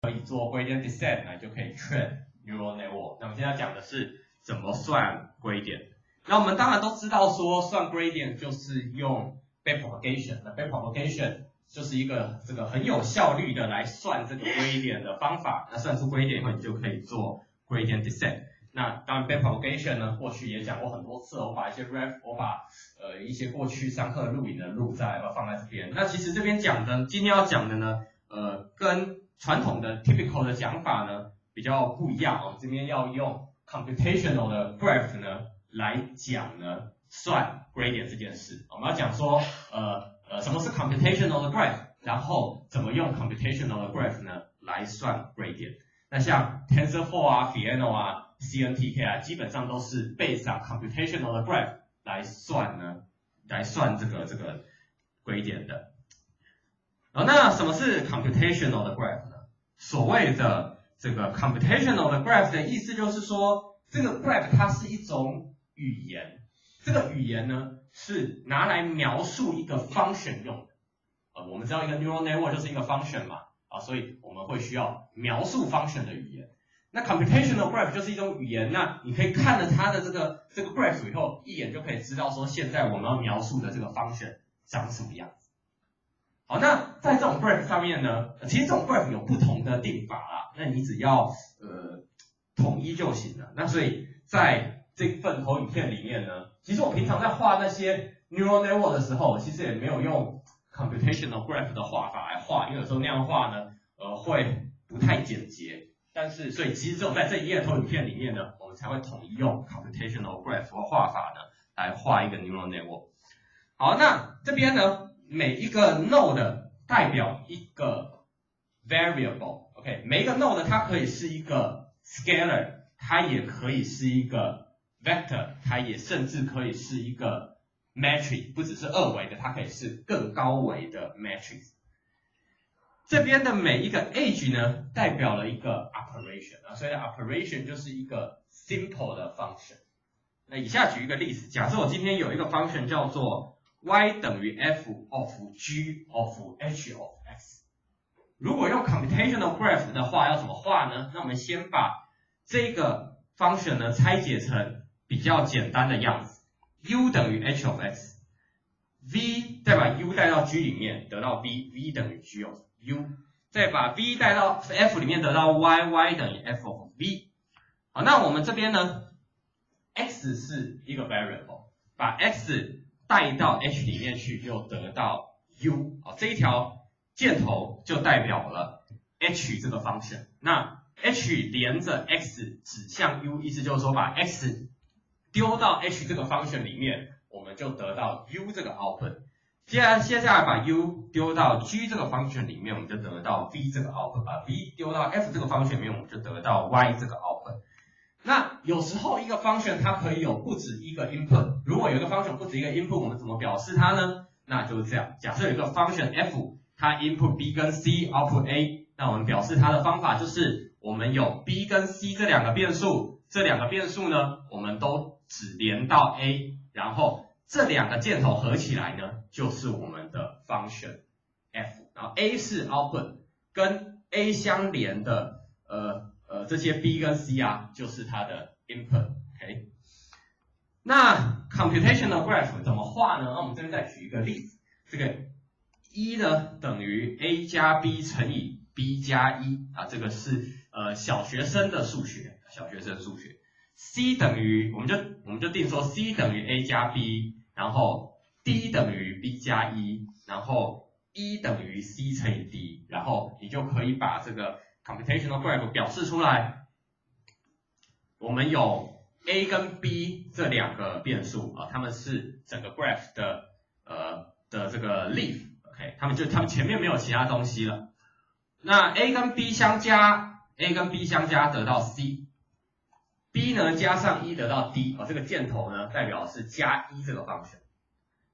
可以做 gradient descent 呢，就可以 train neural network。那我们现在讲的是怎么算 gradient。那我们当然都知道说算 gradient 就是用 backpropagation。那 backpropagation 就是一个这个很有效率的来算这个 gradient 的方法。那算出 gradient 以后，你就可以做 gradient descent。那当然 backpropagation 呢，过去也讲过很多次。我把一些 ref，我把呃一些过去上课录影的录在放在这边。那其实这边讲的，今天要讲的呢，呃，跟传统的 typical 的讲法呢比较不一样哦，这边要用 computational 的 graph 呢来讲呢算 gradient 这件事。我们要讲说呃呃什么是 computational 的 graph，然后怎么用 computational 的 graph 呢来算 gradient。那像 TensorFlow 啊、f i a n o 啊、CNTK 啊，基本上都是 based on computational 的 graph 来算呢来算这个这个 gradient 的。好，那什么是 computational 的 graph 呢？所谓的这个 computational 的 graph 的意思就是说，这个 graph 它是一种语言，这个语言呢是拿来描述一个 function 用的。呃，我们知道一个 neural network 就是一个 function 嘛，啊，所以我们会需要描述 function 的语言。那 computational graph 就是一种语言，那你可以看了它的这个这个 graph 以后，一眼就可以知道说现在我们要描述的这个 function 长什么样。好，那在这种 graph 上面呢，其实这种 graph 有不同的定法啦，那你只要呃统一就行了。那所以在这份投影片里面呢，其实我平常在画那些 neural network 的时候，其实也没有用 computational graph 的画法来画，因为有时候那样画呢，呃会不太简洁。但是所以其实只有在这一页投影片里面呢，我们才会统一用 computational graph 的画法呢来画一个 neural network。好，那这边呢？每一个 node 代表一个 variable，OK，每一个 node 它可以是一个 scalar，它也可以是一个 vector，它也甚至可以是一个 matrix，不只是二维的，它可以是更高维的 matrix。这边的每一个 edge 呢，代表了一个 operation 啊，所以 operation 就是一个 simple 的 function。那以下举一个例子，假设我今天有一个 function 叫做。Y 等于 f of g of h of x。如果用 computational graph 的话，要怎么画呢？那我们先把这个 function 呢拆解成比较简单的样子。u 等于 h of x，v 再把 u 带到 g 里面得到 v，v 等于 g of u，再把 v 带到 f 里面得到 y，y 等于 f of v。好，那我们这边呢，x 是一个 variable，把 x 带到 h 里面去，就得到 u 啊，这一条箭头就代表了 h 这个方向。那 h 连着 x 指向 u，意思就是说把 x 丢到 h 这个方向里面，我们就得到 u 这个 output。接下来接下来把 u 丢到 g 这个方向里面，我们就得到 v 这个 output。把 v 丢到 f 这个方向里面，我们就得到 y 这个 output。那有时候一个 function 它可以有不止一个 input，如果有一个 function 不止一个 input，我们怎么表示它呢？那就是这样，假设有一个 function f，它 input b 跟 c，output a，那我们表示它的方法就是我们有 b 跟 c 这两个变数，这两个变数呢，我们都只连到 a，然后这两个箭头合起来呢，就是我们的 function f，然后 a 是 output，跟 a 相连的呃。这些 b 跟 c 啊，就是它的 input，OK。那 computational graph 怎么画呢？那我们这边再举一个例子，这个一呢等于 a 加 b 乘以 b 加一啊，这个是呃小学生的数学，小学生数学。c 等于，我们就我们就定说 c 等于 a 加 b，然后 d 等于 b 加一，然后一等于 c 乘以 d，然后你就可以把这个。Computational graph 表示出来，我们有 a 跟 b 这两个变数啊，它们是整个 graph 的呃的这个 leaf，OK，它们就它们前面没有其他东西了。那 a 跟 b 相加，a 跟 b 相加得到 c，b 呢加上一得到 d，啊，这个箭头呢代表是加一这个方向，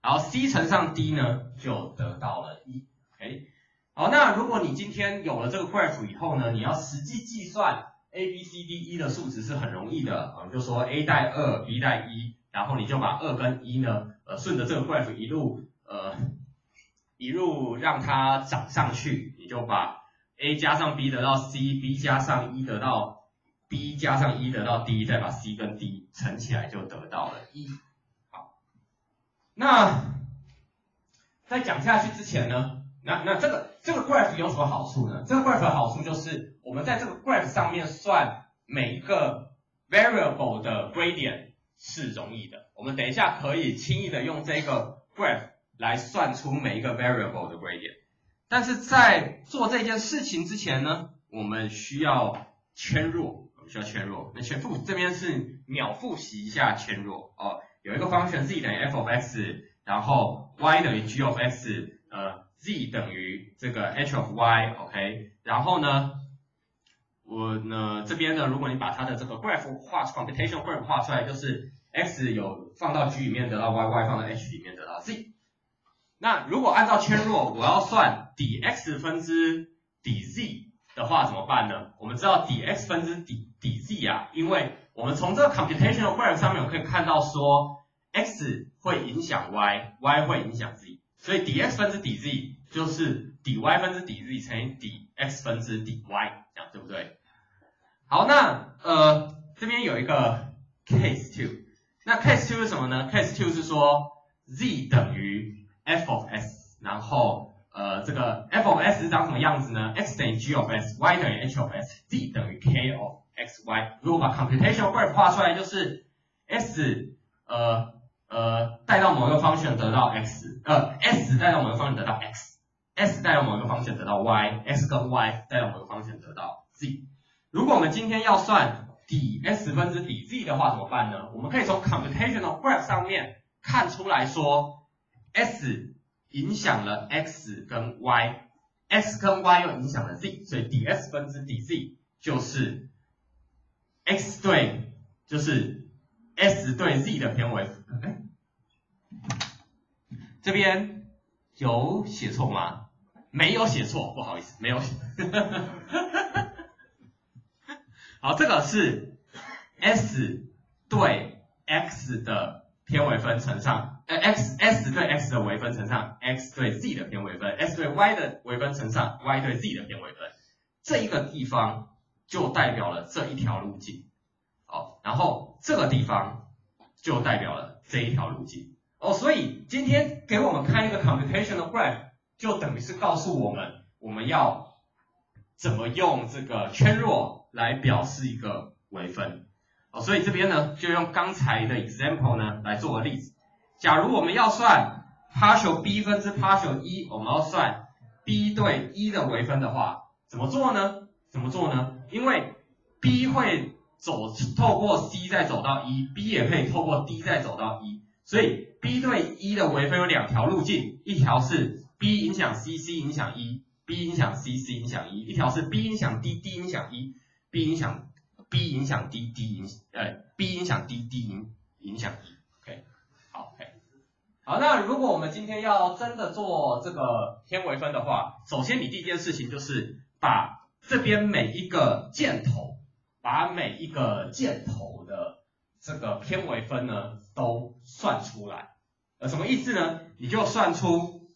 然后 c 乘上 d 呢就得到了一，OK。好，那如果你今天有了这个 graph 以后呢，你要实际计算 a b c d e 的数值是很容易的啊，就说 a 带二，b 带一，然后你就把二跟一呢，呃，顺着这个 graph 一路呃一路让它涨上去，你就把 A 加上 B 得到 C，B 加上一得到 B 加上一得到 D，再把 C 跟 D 乘起来就得到了一。好，那在讲下去之前呢，那那这个这个 graph 有什么好处呢？这个 graph 的好处就是我们在这个 graph 上面算每一个 variable 的 gradient 是容易的。我们等一下可以轻易的用这个 graph 来算出每一个 variable 的 gradient。但是在做这件事情之前呢，我们需要圈弱，我们需要圈弱。那全复这边是秒复习一下圈弱哦，有一个方程 z 等于 f of x，然后 y 等于 g of x，呃，z 等于这个 h of y，OK，然后呢，我呢这边呢，如果你把它的这个 graph 画出，computation graph 画出来，就是 x 有放到 G 里面得到 y，y 放到 h 里面得到 z。那如果按照圈弱，我要算底 x 分之底 z 的话怎么办呢？我们知道底 x 分之底底 z 啊，因为我们从这个 computational graph 上面我可以看到说 x 会影响 y，y 会影响 z，所以底 x 分之底 z 就是底 y 分之底 z 乘以底 x 分之底 y，这样对不对？好，那呃这边有一个 case two，那 case two 是什么呢？case two 是说 z 等于 f of s，然后呃这个 f of s 长什么样子呢？x 等于 g of s，y 等于 h of s，z 等于 k of x y。如果把 computational graph 画出来，就是 s 呃呃带到某一个方向得到 x，呃 s 带到某一个方向得到 x，s 带到某一个方向得到 y，x 跟 y 带到某一个方向得到 z。如果我们今天要算底 s 分之底 z 的话怎么办呢？我们可以从 computational graph 上面看出来说。s 影响了 x 跟 y，x 跟 y 又影响了 z，所以底 s 分之 dz 就是 x 对，就是 s 对 z 的偏微。哎，这边有写错吗？没有写错，不好意思，没有写。好，这个是 s 对 x 的偏微分乘上。呃，x s 对 x 的微分乘上 x 对 z 的偏微分，s 对 y 的微分乘上 y 对 z 的偏微分，这一个地方就代表了这一条路径，好，然后这个地方就代表了这一条路径，哦，所以今天给我们看一个 computational graph，就等于是告诉我们我们要怎么用这个圈弱来表示一个微分，哦，所以这边呢就用刚才的 example 呢来做个例子。假如我们要算 partial b 分之 partial 一，我们要算 b 对一的微分的话，怎么做呢？怎么做呢？因为 b 会走透过 c 再走到一，b 也可以透过 d 再走到一，所以 b 对一的微分有两条路径，一条是 b 影响 c，c 影响一，b 影响 c，c 影响一，一条是 b 影响 d，d 影响一，b 影响 b 影响 d，d 影呃 b 影响 d，d 影影响一。好，那如果我们今天要真的做这个偏微分的话，首先你第一件事情就是把这边每一个箭头，把每一个箭头的这个偏微分呢都算出来。呃，什么意思呢？你就算出，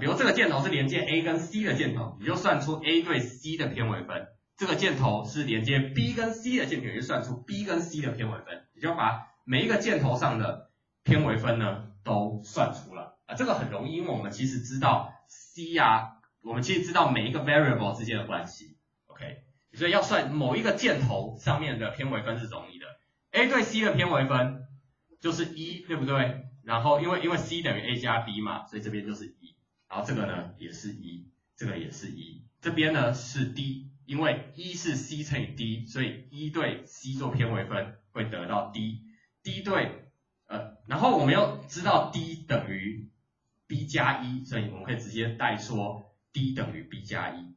比如这个箭头是连接 A 跟 C 的箭头，你就算出 A 对 C 的偏微分。这个箭头是连接 B 跟 C 的箭头，就算出 B 跟 C 的偏微分。你就把每一个箭头上的偏微分呢。都算出了啊，这个很容易，因为我们其实知道 c 啊，我们其实知道每一个 variable 之间的关系所以要算某一个箭头上面的偏微分是容易的，a 对 c 的偏微分就是一，对不对？然后因为因为 c 等于 a 加 b 嘛，所以这边就是一，然后这个呢也是一，这个也是一，这边呢是 d，因为一是 c 乘以 d，所以一对 c 做偏微分会得到 d，d 对。呃，然后我们要知道 d 等于 b 加一，所以我们可以直接代说 d 等于 b 加一。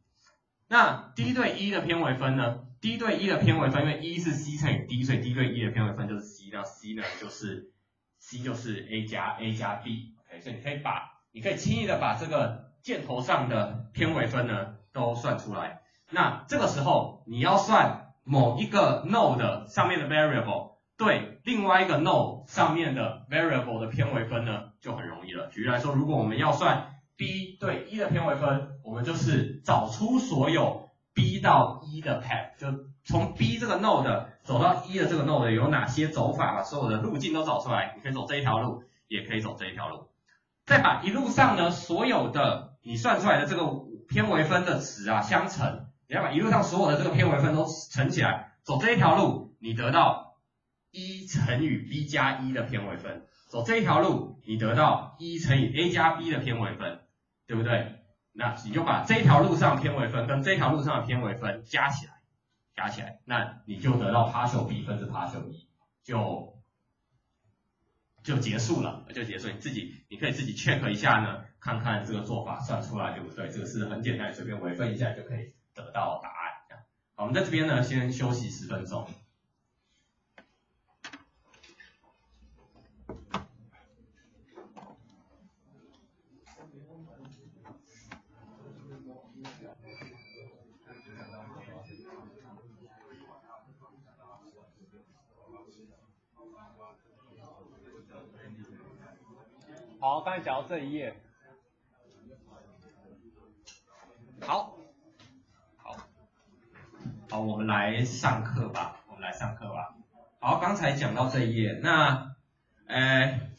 那 d 对一的偏微分呢？d 对一的偏微分，因为一是 c 乘以 d，所以 d 对一的偏微分就是 c，那 c 呢就是 c 就是 a 加 a 加 b，OK，所以你可以把，你可以轻易的把这个箭头上的偏微分呢都算出来。那这个时候你要算某一个 node 上面的 variable。对另外一个 node 上面的 variable 的偏微分呢，就很容易了。举例来说，如果我们要算 b 对一的偏微分，我们就是找出所有 B 到 E 的 path，就从 B 这个 node 走到 E 的这个 node 有哪些走法，把所有的路径都找出来。你可以走这一条路，也可以走这一条路。再把一路上呢所有的你算出来的这个偏微分的值啊相乘，你要把一路上所有的这个偏微分都乘起来，走这一条路，你得到一乘以 B 加一的偏微分。走这一条路，你得到一乘以 a 加 b 的偏微分，对不对？那你就把这条路上偏微分跟这条路上的偏微分加起来，加起来，那你就得到 partial b 分之 partial e，就就结束了，就结束。你自己你可以自己 check 一下呢，看看这个做法算出来对不对？这个是很简单，随便微分一下就可以得到答案。好，我们在这边呢先休息十分钟。好，刚才讲到这一页。好，好，好，我们来上课吧，我们来上课吧。好，刚才讲到这一页，那，呃，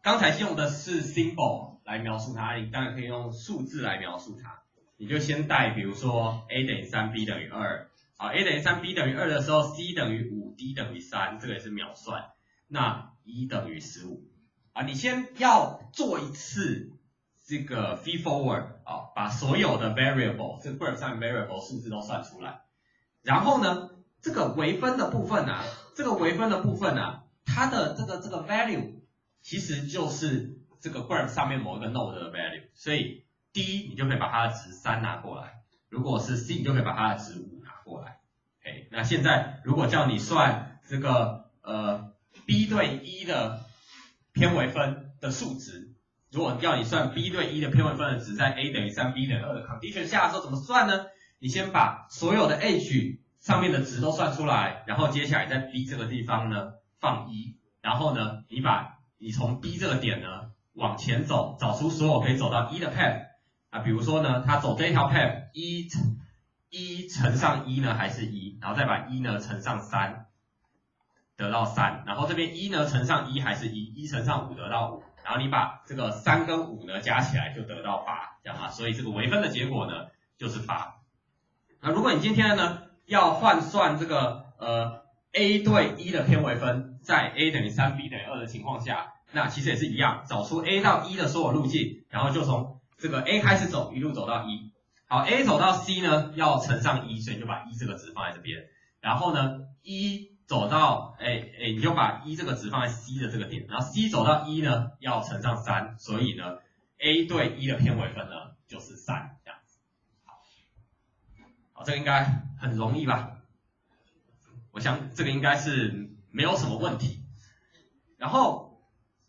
刚才用的是 symbol 来描述它，你当然可以用数字来描述它。你就先带，比如说 a 等于三，b 等于二。好，a 等于三，b 等于二的时候，c 等于五，d 等于三，这个也是秒算。那一等于十五。啊，你先要做一次这个 feed forward 啊，把所有的 variable 这个 graph 上 variable 数字都算出来。然后呢，这个微分的部分啊，这个微分的部分啊，它的这个这个 value 其实就是这个 graph 上面某一个 node 的 value。所以 D 你就可以把它的值三拿过来，如果是 C 你就可以把它的值五拿过来。OK，那现在如果叫你算这个呃 B 对一的偏微分的数值，如果要你算 b 对一的偏微分的值，在 a 等于三，b 等于二的 condition 下的时候怎么算呢？你先把所有的 h 上面的值都算出来，然后接下来在 b 这个地方呢放一，然后呢你把你从 b 这个点呢往前走，找出所有可以走到一的 path 啊，比如说呢它走这一条 path 一一乘上一呢还是一，然后再把一呢乘上三。得到三，然后这边一呢乘上一还是一，一乘上五得到五，然后你把这个三跟五呢加起来就得到八，这样啊，所以这个微分的结果呢就是八。那如果你今天呢要换算这个呃 a 对一的偏微分，在 a 等于三，b 等于二的情况下，那其实也是一样，找出 a 到一的所有路径，然后就从这个 a 开始走，一路走到一。好，a 走到 c 呢要乘上一，所以就把一这个值放在这边，然后呢一。走到哎哎，你就把一这个值放在 C 的这个点，然后 C 走到一呢要乘上三，所以呢 A 对一的偏微分呢就是三这样子。好，这个应该很容易吧？我想这个应该是没有什么问题。然后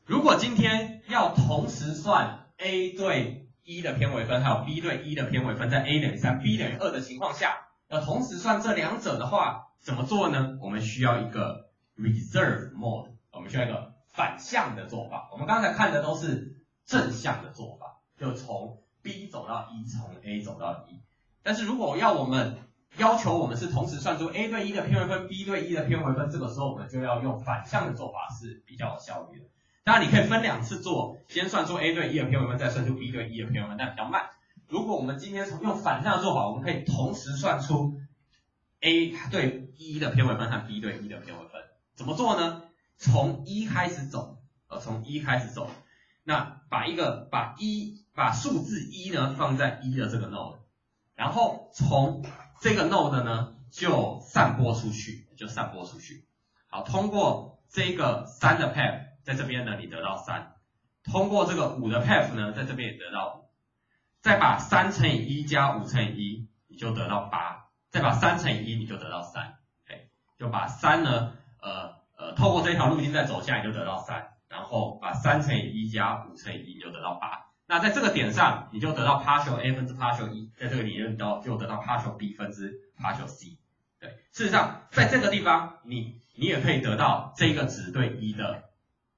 如果今天要同时算 A 对一的偏微分，还有 B 对一的偏微分，在 A 等于三，B 等于二的情况下，要同时算这两者的话。怎么做呢？我们需要一个 reserve mode，我们需要一个反向的做法。我们刚才看的都是正向的做法，就从 B 走到一，从 A 走到一。但是如果要我们要求我们是同时算出 A 对一的偏微分，B 对一的偏微分，这个时候我们就要用反向的做法是比较有效率的。当然你可以分两次做，先算出 A 对一的偏微分，再算出 B 对一的偏微分，但比较慢。如果我们今天从用反向的做法，我们可以同时算出。A 对一的偏微分和 B 对一的偏微分怎么做呢？从一开始走，呃，从一开始走，那把一个把一把数字一呢放在一的这个 node，然后从这个 node 呢就散播出去，就散播出去。好，通过这个三的 path 在这边呢你得到三，通过这个五的 path 呢在这边也得到五，再把三乘以一加五乘以一，你就得到八。再把三乘以一，你就得到三，哎，就把三呢，呃呃，透过这条路径再走下来，就得到三，然后把三乘以一加五乘以一，你就得到八。那在这个点上，你就得到 partial a 分之 partial 一，在这个理论到就得到 partial b 分之 partial c。对，事实上，在这个地方，你你也可以得到这个值对一的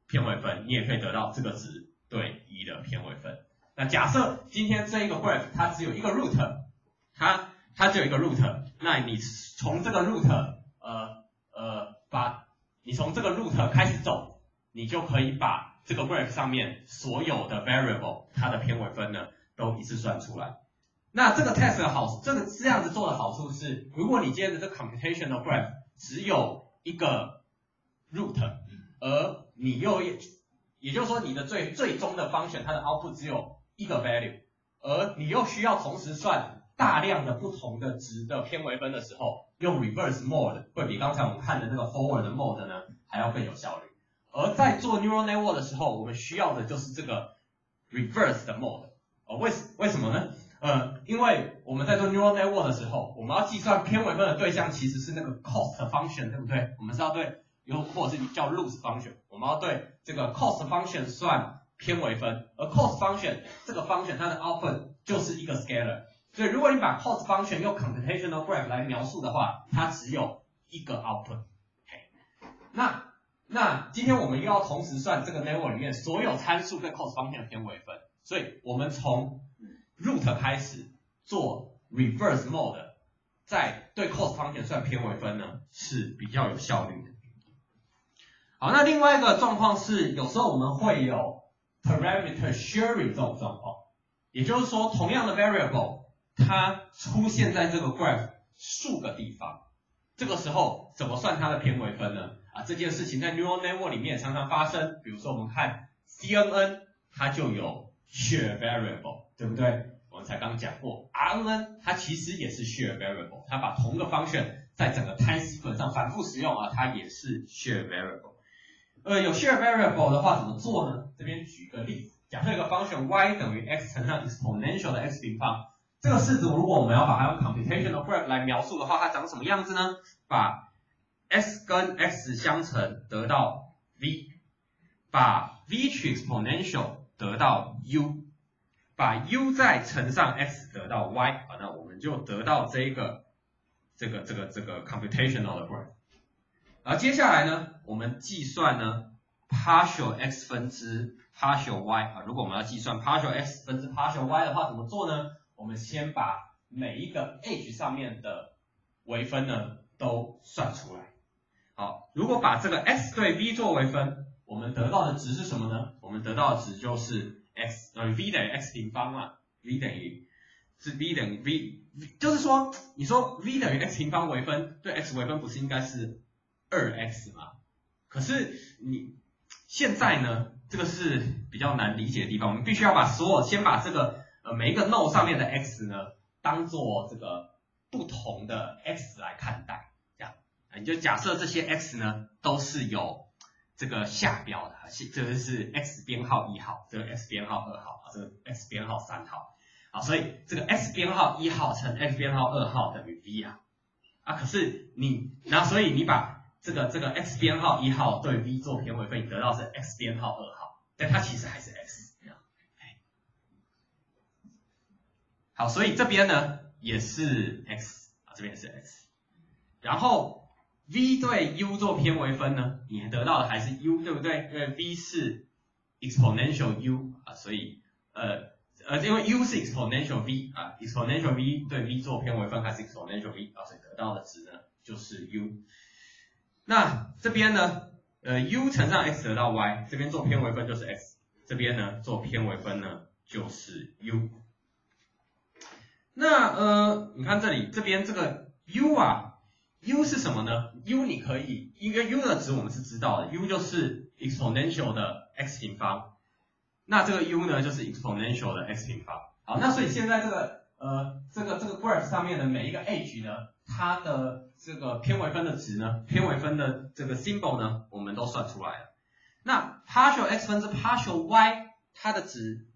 偏微分，你也可以得到这个值对一的偏微分。那假设今天这一个 graph 它只有一个 root，它它只有一个 root，那你从这个 root 呃呃把你从这个 root 开始走，你就可以把这个 graph 上面所有的 variable 它的偏尾分呢都一次算出来。那这个 test 的好，这个这样子做的好处是，如果你今天的这 computational graph 只有一个 root，而你又也也就是说你的最最终的方选它的 output 只有一个 value，而你又需要同时算大量的不同的值的偏微分的时候，用 reverse mode 会比刚才我们看的那个 forward mode 呢还要更有效率。而在做 neural network 的时候，我们需要的就是这个 reverse 的 mode。呃，为为什么呢？呃，因为我们在做 neural network 的时候，我们要计算偏微分的对象其实是那个 cost function，对不对？我们是要对，有或者是叫 loss function，我们要对这个 cost function 算偏微分，而 cost function 这个 function 它的 output 就是一个 scalar，所以如果你把 cost function 用 computational graph 来描述的话，它只有一个 output。那那今天我们又要同时算这个 level 里面所有参数对 cost function 的偏微分，所以我们从 root 开始做 reverse mode，在对 cost function 算偏微分呢是比较有效率的。好，那另外一个状况是，有时候我们会有 parameter sharing 这种状况，也就是说，同样的 variable 它出现在这个 graph 数个地方，这个时候怎么算它的偏微分呢？啊，这件事情在 neural network 里面常常发生，比如说我们看 CNN，它就有 share variable，对不对？我们才刚讲过，RNN 它其实也是 share variable，它把同个 function 在整个 time sequence 上反复使用啊，它也是 share variable。呃，有 share variable 的话怎么做呢？这边举个例子，假设一个 function y 等于 x 乘上 exponential 的 x 平方，这个式子如果我们要把它用 computational graph 来描述的话，它长什么样子呢？把 s 跟 x 相乘得到 v，把 v 取 exponential 得到 u。把 u 再乘上 x 得到 y，好，那我们就得到这个这个这个这个 computational 的 graph。然后接下来呢，我们计算呢 partial x 分之 partial y 啊，如果我们要计算 partial x 分之 partial y 的话，怎么做呢？我们先把每一个 h 上面的微分呢都算出来。好，如果把这个 x 对 v 做微分，我们得到的值是什么呢？我们得到的值就是。x 等于 v 等于 x 平方嘛，v 等于是 v 等于 v，就是说你说 v 等于 x 平方微分，对 x 微分不是应该是二 x 吗？可是你现在呢，这个是比较难理解的地方，我们必须要把所有先把这个呃每一个 no 上面的 x 呢，当做这个不同的 x 来看待，这样啊，你就假设这些 x 呢都是有。这个下标的，这个是 x 编号一号，这个 x 编号二号，啊，这个 x 编号三号，啊，所以这个 x 编号一号乘 x 编号二号等于 v 啊，啊，可是你，那所以你把这个这个 x 编号一号对 v 做偏微分，你得到是 x 编号二号，但它其实还是 x，好，所以这边呢也是 x，啊，这边也是 x，然后。v 对 u 做偏微分呢，你得到的还是 u，对不对？因为 v 是 exponential u 啊，所以呃呃，因为 u 是 exponential v 啊，exponential v 对 v 做偏微分还是 exponential v 啊，所以得到的值呢就是 u。那这边呢，呃，u 乘上 x 得到 y，这边做偏微分就是 x，这边呢做偏微分呢就是 u。那呃，你看这里这边这个 u 啊。u 是什么呢？u 你可以，因为 u 的值我们是知道的，u 就是 exponential 的 x 平方，那这个 u 呢就是 exponential 的 x 平方。好，那所以现在这个呃这个这个 graph 上面的每一个 h 呢，它的这个偏微分的值呢，偏微分的这个 symbol 呢，我们都算出来了。那 partial x 分之 partial y 它的值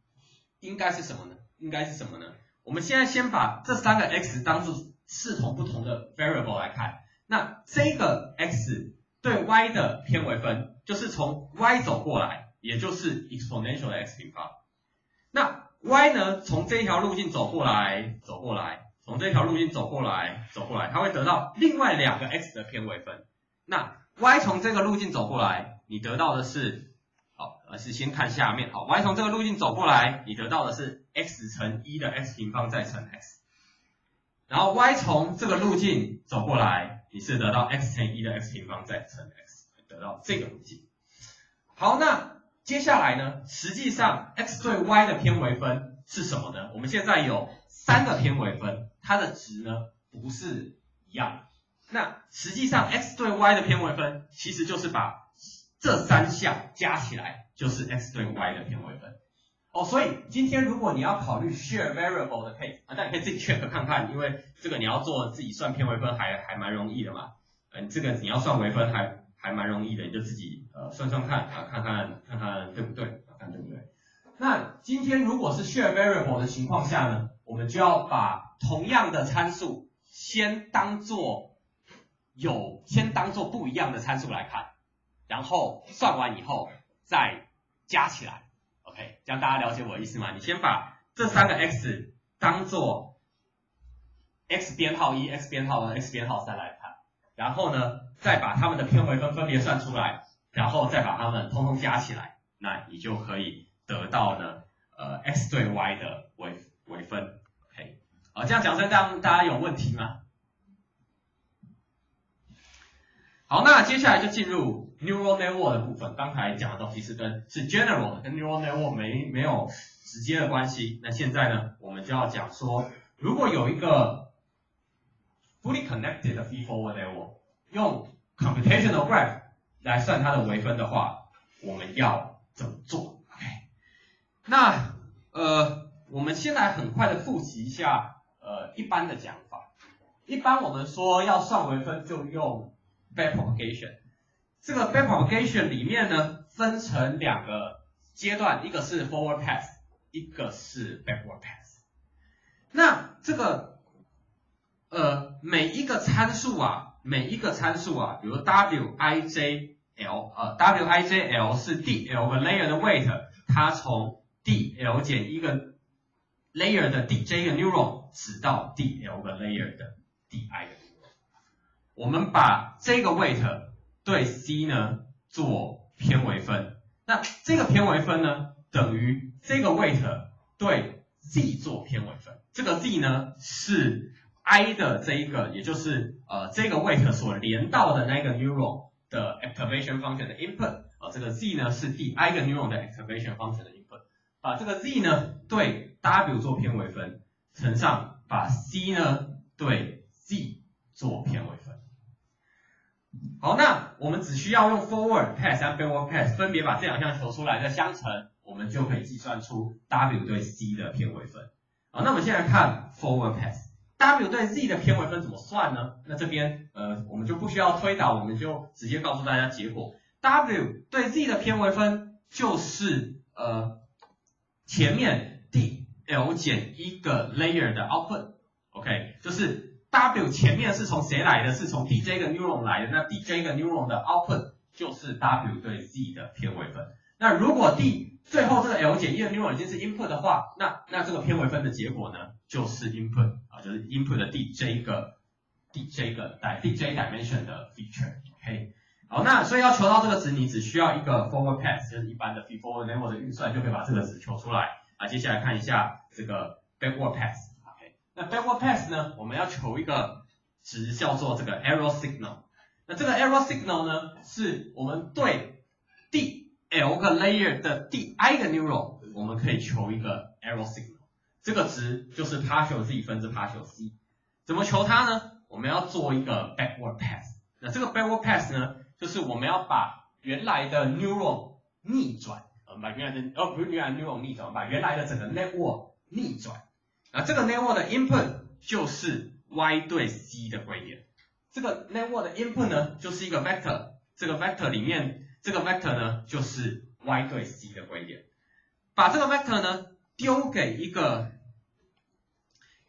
应该是什么呢？应该是什么呢？我们现在先把这三个 x 当做视同不同的 variable 来看，那这个 x 对 y 的偏微分就是从 y 走过来，也就是 exponential x 平方。那 y 呢，从这一条路径走过来，走过来，从这条路径走过来，走过来，它会得到另外两个 x 的偏微分。那 y 从这个路径走过来，你得到的是，好，而是先看下面，好，y 从这个路径走过来，你得到的是 x 乘一的 x 平方再乘 x，然后 y 从这个路径走过来，你是得到 x 乘一的 x 平方再乘 x，得到这个路径。好，那接下来呢，实际上 x 对 y 的偏微分是什么呢？我们现在有三个偏微分，它的值呢不是一样。那实际上 x 对 y 的偏微分其实就是把这三项加起来就是 x 对 y 的偏微分。哦，所以今天如果你要考虑 share variable 的 case，啊，那你可以自己 check 看看，因为这个你要做自己算偏微分还还蛮容易的嘛。嗯，这个你要算微分还还蛮容易的，你就自己呃算算看啊，看看看看对不对，看对不对。那今天如果是 share variable 的情况下呢，我们就要把同样的参数先当做有先当做不一样的参数来看，然后算完以后再加起来，OK，这样大家了解我的意思吗？你先把这三个 x 当做 x 编号一、x 编号二、x 编号三来，然后呢，再把它们的偏微分分别算出来，然后再把它们通通加起来，那你就可以得到呢，呃，x 对 y 的微微分，OK，好，这样讲这样大家有问题吗？好，那接下来就进入 neural network 的部分。刚才讲的东西是跟是 general，跟 neural network 没没有直接的关系。那现在呢，我们就要讲说，如果有一个 fully connected 的 feed-forward network，用 computational graph 来算它的微分的话，我们要怎么做？OK，那呃，我们先来很快的复习一下呃一般的讲法。一般我们说要算微分就用 backpropagation，这个 backpropagation 里面呢，分成两个阶段，一个是 forward pass，一个是 backward pass。那这个呃每一个参数啊，每一个参数啊，比如 w i j l，呃 w i j l 是 dl 个 layer 的 weight，它从 dl 减一个 layer 的 dj 个 neuron 指到 dl 个 layer 的 di 个。我们把这个 weight 对 c 呢做偏微分，那这个偏微分呢等于这个 weight 对 z 做偏微分，这个 z 呢是 i 的这一个，也就是呃这个 weight 所连到的那个 neuron 的 activation function 的 input，啊这个 z 呢是第 i 个 neuron 的 activation function 的 input，把这个 z 呢对 w 做偏微分，乘上把 c 呢对 z 做偏微分。好，那我们只需要用 forward pass 和 backward pass 分别把这两项求出来再相乘，我们就可以计算出 w 对 c 的偏微分。好，那我们现在看 forward pass W 对 z 的偏微分怎么算呢？那这边呃我们就不需要推导，我们就直接告诉大家结果。w 对 z 的偏微分就是呃前面 d l 减一个 layer 的 output，OK，就是。W 前面是从谁来的？是从 DJ 个 neuron 来的。那 DJ 个 neuron 的 output 就是 W 对 Z 的偏微分。那如果 D 最后这个 L 减一的 neuron 已经是 input 的话，那那这个偏微分的结果呢，就是 input 啊，就是 input 的 DJ 个 DJ 个带 DJ dimension 的 feature。OK，好，那所以要求到这个值，你只需要一个 forward pass，就是一般的 feed forward network 的运算，就可以把这个值求出来。啊，接下来看一下这个 backward pass。OK，。那 backward pass 呢？我们要求一个值叫做这个 error signal。那这个 error signal 呢，是我们对 d l 个 layer 的第 i 个 neuron，我们可以求一个 error signal。这个值就是 partial z 分之 partial c。怎么求它呢？我们要做一个 backward pass。那这个 backward pass 呢，就是我们要把原来的 neuron 逆转，呃，把原来的哦不是原来 neuron 逆转，把原来的整个 network 逆转。那，这个 network 的 input 就是 y 对 c 的归点。这个 network 的 input 呢，就是一个 vector。这个 vector 里面，这个 vector 呢，就是 y 对 c 的归点。把这个 vector 呢，丢给一个，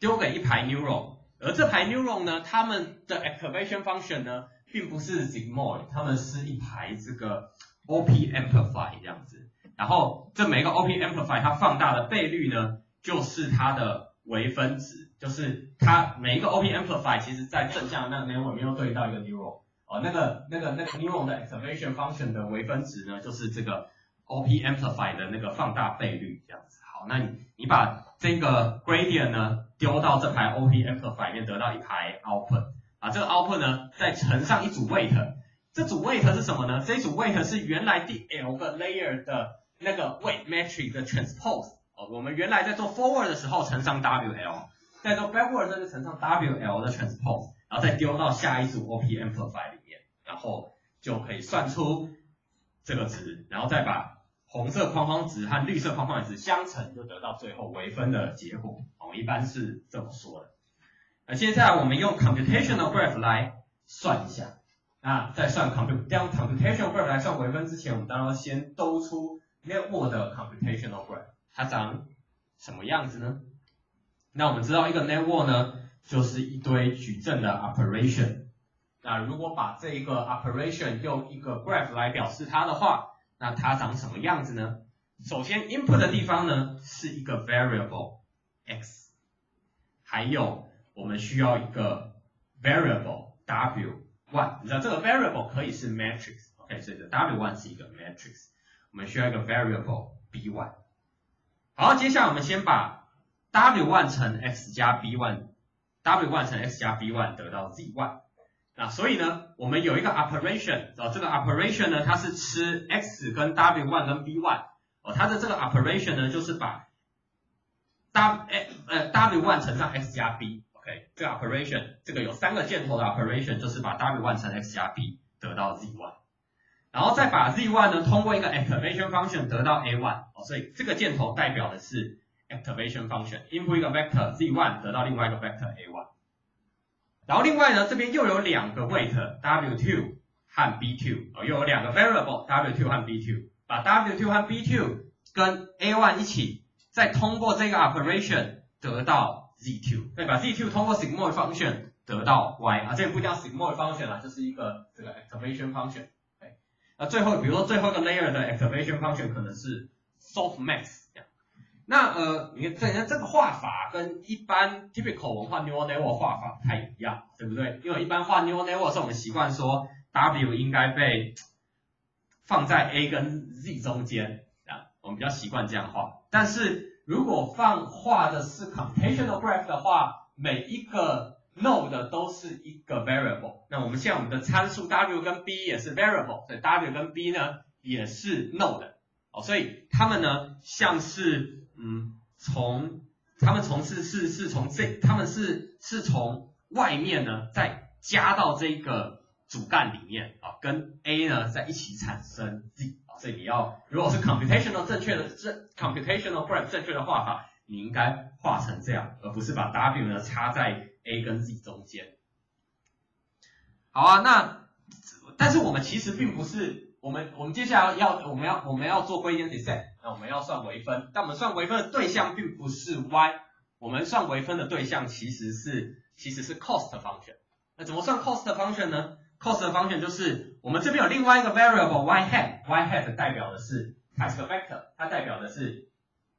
丢给一排 neuron。而这排 neuron 呢，它们的 activation function 呢，并不是 sigmoid，它们是一排这个 op amplify 这样子。然后这每一个 op amplify 它放大的倍率呢，就是它的微分值就是它每一个 OP amplify，其实在正向那个 neuron 里面又对到一个 neuron，哦，那个那个那个 neuron 的 activation function 的微分值呢，就是这个 OP amplify 的那个放大倍率这样子。好，那你你把这个 gradient 呢丢到这排 OP amplify 里面，得到一排 output 啊，这个 output 呢再乘上一组 weight，这组 weight 是什么呢？这组 weight 是原来第 L 个 layer 的那个 weight matrix 的 transpose 哦，我们原来在做 forward 的时候乘上 WL，在做 backward 这就乘上 WL 的 transpose，然后再丢到下一组 OP amplify 里，然后就可以算出这个值，然后再把红色框框值和绿色框框值相乘，就得到最后微分的结果。哦，一般是这么说的。那接下来我们用 computational graph 来算一下。那在算 comput 用 computational graph 来算微分之前，我们当然要先兜出 network 的 computational graph，它长什么样子呢？那我们知道一个 network 呢，就是一堆矩阵的 operation。那如果把这一个 operation 用一个 graph 来表示它的话，那它长什么样子呢？首先 input 的地方呢是一个 variable x，还有我们需要一个 variable w1。你知道这个 variable 可以是 matrix，OK，所以这 w1 是一个 matrix。我们需要一个 variable b1。好，接下来我们先把 w1 乘 x 加 b1，w1 乘 x 加 b1 得到 z1。那所以呢，我们有一个 operation，哦，这个 operation 呢，它是吃 x 跟 w1 跟 b1，哦，它的这个 operation 呢，就是把 w 呃 w1 乘上 x 加 b，OK，这个 operation 这个有三个箭头的 operation 就是把 w1 乘 x 加 b 得到 z1，然后再把 z1 呢通过一个 activation function 得到 a1，哦，所以这个箭头代表的是 activation function，input 一个 vector z1 得到另外一个 vector a1。然后另外呢，这边又有两个 weight w2 和 b2，哦，又有两个 variable w2 和 b2，把 w2 和 b2 跟 a1 一起，再通过这个 operation 得到 z2，对，把 z2 通过 sigmoid function 得到 y，啊，这个不叫 sigmoid function 啊，就是一个这个 activation function，对，那最后比如说最后一个 layer 的 activation function 可能是 softmax。那呃，你看这看这个画法跟一般 typical 文化 neural network 画法不太一样，对不对？因为一般画 neural network 是我们习惯说 W 应该被放在 A 跟 Z 中间啊，我们比较习惯这样画。但是如果放画的是 computational graph 的话，每一个 node 都是一个 variable。那我们现在我们的参数 W 跟 B 也是 variable，所以 W 跟 B 呢也是 node。哦，所以它们呢像是嗯，从他们从是是是从这，他们是是从外面呢再加到这个主干里面啊，跟 A 呢在一起产生 Z 啊，所以你要如果是 computational 正确的这 computational graph 正确的画法，你应该画成这样，而不是把 W 呢插在 A 跟 Z 中间。好啊，那但是我们其实并不是。我们我们接下来要我们要我们要做 gradient descent，那我们要算微分，但我们算微分的对象并不是 y，我们算微分的对象其实是其实是 cost function。那怎么算 cost function 呢？cost function 就是我们这边有另外一个 variable y hat，y hat 代表的是它是个 vector，它代表的是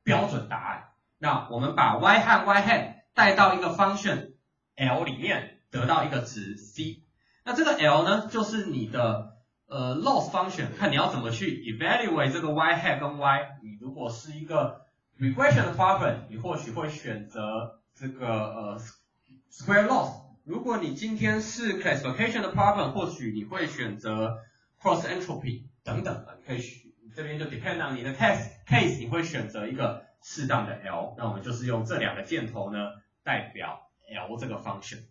标准答案。那我们把 y 和 y hat 带到一个 function l 里面，得到一个值 c。那这个 l 呢，就是你的呃，loss function 看你要怎么去 evaluate 这个 y hat 跟 y。你如果是一个 regression 的 problem，你或许会选择这个呃 square loss。如果你今天是 classification 的 problem，或许你会选择 cross entropy 等等的。你可以这边就 depend on 你的 case case，你会选择一个适当的 l。那我们就是用这两个箭头呢代表 l 这个 function。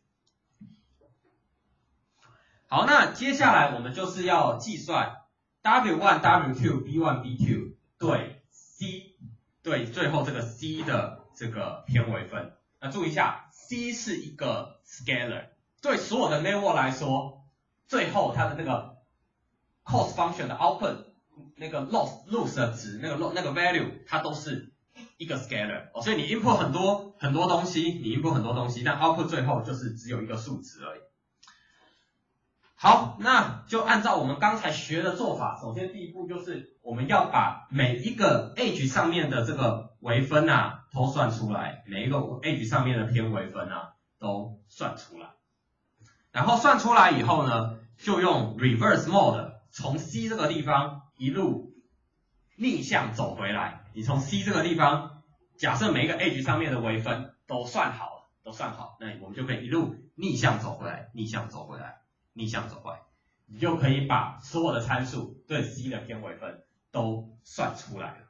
好，那接下来我们就是要计算 W1、W2、B1、B2 对 C 对最后这个 C 的这个偏微分。那注意一下，C 是一个 scalar，对所有的 network 来说，最后它的那个 cost function 的 output 那个 loss loss 的值，那个 loss 那个 value 它都是一个 scalar。哦，所以你 input 很多很多东西，你 input 很多东西，但 output 最后就是只有一个数值而已。好，那就按照我们刚才学的做法，首先第一步就是我们要把每一个 edge 上面的这个微分啊都算出来，每一个 edge 上面的偏微分啊都算出来。然后算出来以后呢，就用 reverse mode 从 C 这个地方一路逆向走回来，你从 C 这个地方，假设每一个 edge 上面的微分都算好了，都算好，那我们就可以一路逆向走回来，逆向走回来，逆向走回来，你就可以把所有的参数对 C 的偏微分都算出来了。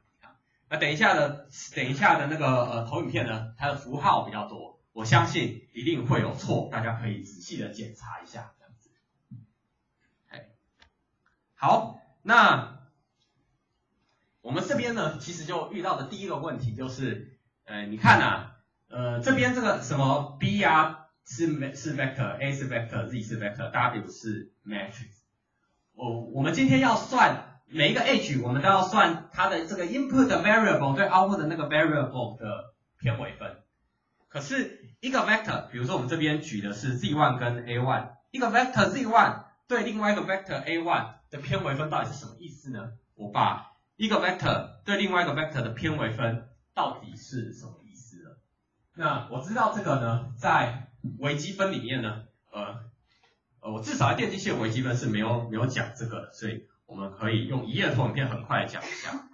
那等一下的，等一下的那个呃投影片呢，它的符号比较多，我相信一定会有错，大家可以仔细的检查一下，这样子。好，那我们这边呢，其实就遇到的第一个问题就是，呃，你看呐，呃，这边这个什么 B 啊是是 vector，A 是 vector，Z 是 vector，W 是 matrix。我我们今天要算每一个 h，我们都要算它的这个 input variable 对 output 的那个 variable 的偏微分。可是一个 vector，比如说我们这边举的是 Z1 跟 A1，一个 vector Z1 对另外一个 vector A1。的偏微分到底是什么意思呢？我把一个 vector 对另外一个 vector 的偏微分到底是什么意思呢？那我知道这个呢，在微积分里面呢，呃，呃，我至少在电机系微积分是没有没有讲这个的，所以我们可以用一页投影片很快讲一下。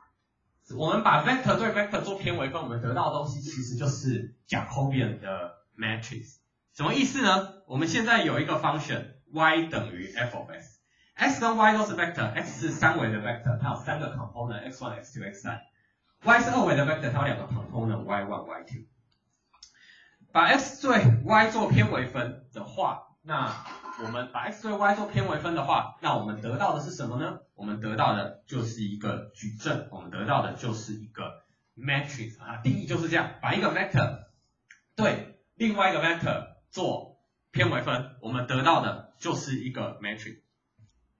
我们把 vector 对 vector 做偏微分，我们得到的东西其实就是 Jacobian 的 matrix。什么意思呢？我们现在有一个 function y 等于 f of x。x 跟 y 都是 vector，x 是三维的 vector，它有三个 component，x1、x2、x3。y 是二维的 vector，它有两个 component，y1、y2。把 x 对 y 做偏微分的话，那我们把 x 对 y 做偏微分的话，那我们得到的是什么呢？我们得到的就是一个矩阵，我们得到的就是一个 matrix 啊，定义就是这样，把一个 vector 对另外一个 vector 做偏微分，我们得到的就是一个 matrix。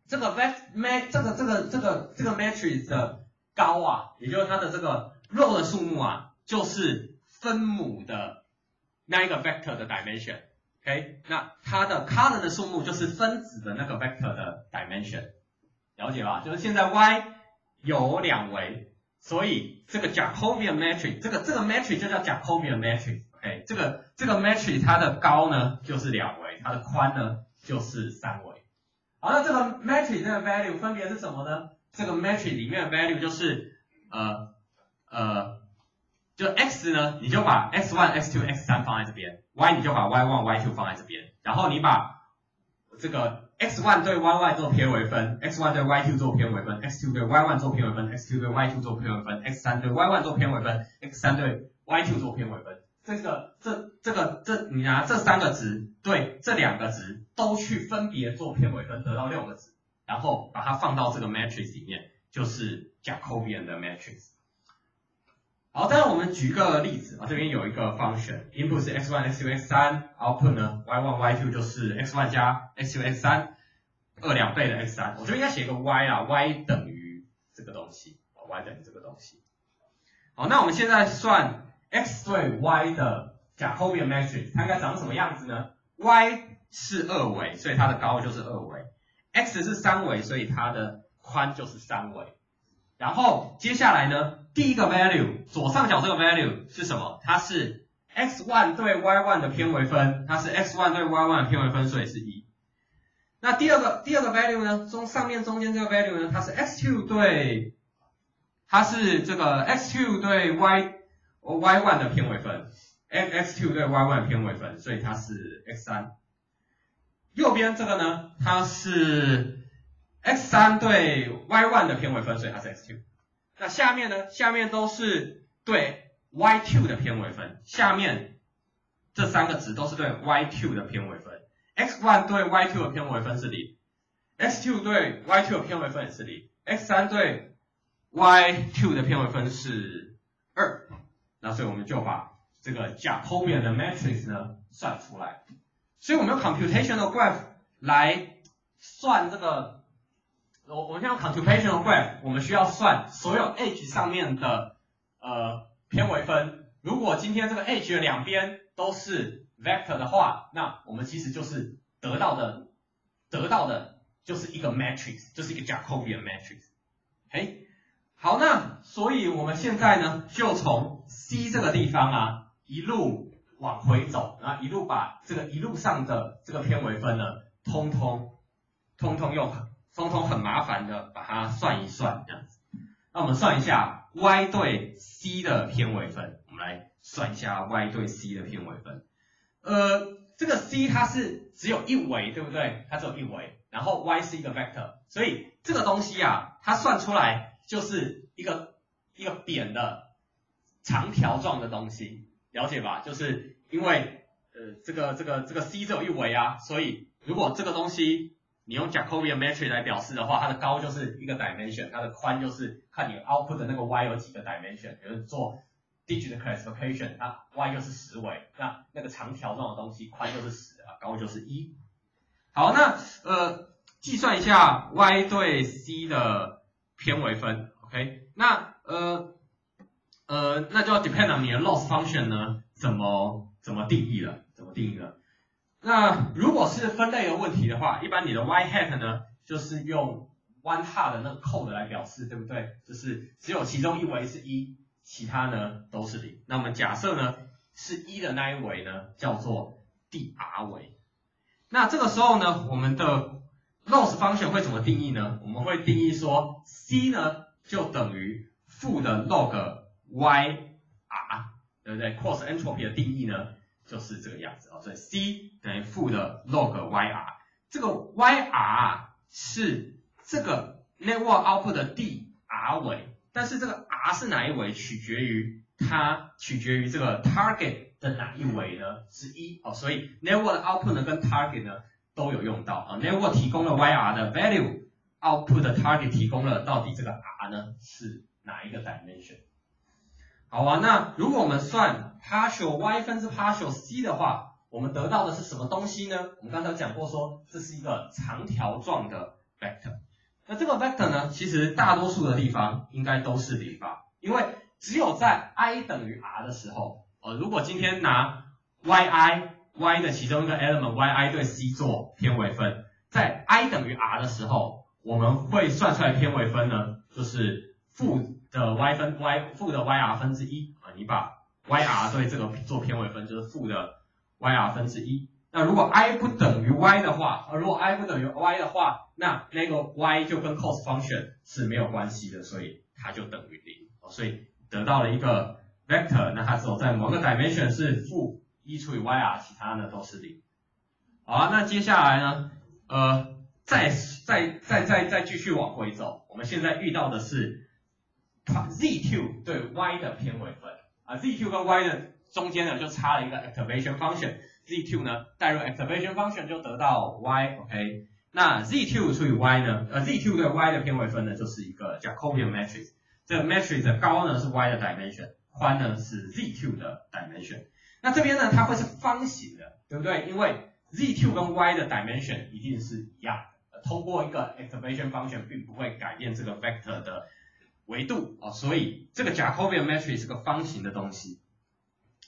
这个 vec ma 这个这个这个这个 matrix 的高啊，也就是它的这个 row 的数目啊，就是分母的那一个 vector 的 dimension，OK？那它的 color 的数目就是分子的那个 vector 的 dimension，了解吧？就是现在 y 有两维，所以这个 Jacobian matrix 这个这个 matrix 就叫 Jacobian matrix，OK？这个这个 matrix 它的高呢就是两维，它的宽呢就是三维。好，那这个 matrix 这个 value 分别是什么呢？这个 matrix 里面的 value 就是呃呃，就 x 呢，你就把 x1、x2、x3 放在这边，y 你就把 y1、y2 放在这边，然后你把这个 x1 对 y1 做偏微分，x1 对 y2 做偏微分，x2 对 y1 做偏微分，x2 对 y2 做偏微分，x3 对 y1 做偏微分，x3 对 y2 做偏微分。这个这这个这你拿这三个值对这两个值都去分别做偏微分，得到六个值，然后把它放到这个 matrix 里面，就是 Jacobian 的 matrix。好，当然我们举个例子啊，这边有一个 function，input 是 x1、x2、x3，output 呢 y1、y2 就是 x1 加 x2、x3，二两倍的 x3，我这边应该写一个 y 啊，y 等于这个东西，y 等于这个东西。好，那我们现在算。x 对 y 的 Jacobian matrix 它应该长什么样子呢？y 是二维，所以它的高就是二维；x 是三维，所以它的宽就是三维。然后接下来呢，第一个 value 左上角这个 value 是什么？它是 x1 对 y1 的偏微分，它是 x1 对 y1 的偏微分，所以是一。那第二个第二个 value 呢？中上面中间这个 value 呢？它是 x2 对，它是这个 x2 对 y。哦，y1 的偏微分，x2 对 y1 的偏微分，所以它是 x3。右边这个呢，它是 x3 对 y1 的偏微分，所以它是 x2。那下面呢，下面都是对 y2 的偏微分，下面这三个值都是对 y2 的偏微分。x1 对 y2 的偏微分是零，x2 对 y2 的偏微分也是零，x3 对 y2 的偏微分是二。那所以我们就把这个 Jacobian 的 matrix 呢算出来，所以我们用 computational graph 来算这个，我我们先用 computational graph，我们需要算所有 edge 上面的呃偏微分。如果今天这个 edge 的两边都是 vector 的话，那我们其实就是得到的得到的就是一个 matrix，就是一个 Jacobian matrix。哎，好，那所以我们现在呢就从 C 这个地方啊，一路往回走，然后一路把这个一路上的这个偏微分呢，通通通通用通通很麻烦的把它算一算这样子。那我们算一下 y 对 c 的偏微分，我们来算一下 y 对 c 的偏微分。呃，这个 c 它是只有一维，对不对？它只有一维，然后 y 是一个 vector，所以这个东西啊，它算出来就是一个一个扁的长条状的东西，了解吧？就是因为呃这个这个这个 c 只有一维啊，所以如果这个东西你用 Jacobian matrix 来表示的话，它的高就是一个 dimension，它的宽就是看你 output 的那个 y 有几个 dimension，比如做 digit classification，它 y 就是十维，那那个长条状的东西宽就是十啊，高就是一。好，那呃计算一下 y 对 c 的偏微分，OK，那呃呃那就要 depend on 你的 loss function 呢怎么怎么定义了，怎么定义了？那如果是分类的问题的话，一般你的 y hat 呢，就是用 one hat 的那个 code 来表示，对不对？就是只有其中一维是一，其他呢都是零。那我们假设呢是一的那一维呢叫做第 r 维。那这个时候呢，我们的 loss function 会怎么定义呢？我们会定义说 c 呢就等于负的 log y r，对不对？Course entropy 的定义呢？就是这个样子哦，所以 c 等于负的 log yr，这个 yr 是这个 network output 的第 r 维，但是这个 r 是哪一维，取决于它取决于这个 target 的哪一维呢？是一哦，所以 network 的 output 呢跟 target 呢都有用到啊，network 提供了 yr 的 value，output 的 target 提供了到底这个 r 呢是哪一个 dimension？好啊，那如果我们算 partial y 分之 partial c 的话，我们得到的是什么东西呢？我们刚才讲过说，这是一个长条状的 vector。那这个 vector 呢，其实大多数的地方应该都是零吧，因为只有在 i 等于 r 的时候，呃，如果今天拿 yi y 的其中一个 element yi 对 c 做偏微分，在 i 等于 r 的时候，我们会算出来偏微分呢，就是负。的 y 分 y 负的 yr 分之一啊，你把 yr 对这个做偏微分就是负的 yr 分之一。那如果 i 不等于 y 的话，呃，如果 i 不等于 y 的话，那那个 y 就跟 cos function 是没有关系的，所以它就等于零。所以得到了一个 vector，那它只有在某个 dimension 是负一除以 yr，其他呢都是零。好啊，那接下来呢，呃，再再再再再继续往回走，我们现在遇到的是。Zq 对 y 的偏微分啊，zq 跟 y 的中间呢就差了一个 activation function，zq 呢代入 activation function 就得到 y，OK，那 zq 除以 y 呢，呃 zq 对 y 的偏微分呢就是一个 Jacobian matrix，这个 matrix 的高呢是 y 的 dimension，宽呢是 zq 的 dimension，那这边呢它会是方形的，对不对？因为 zq 跟 y 的 dimension 一定是一样的，通过一个 activation function 并不会改变这个 vector 的。维度啊，所以这个 Jacobian matrix 是个方形的东西。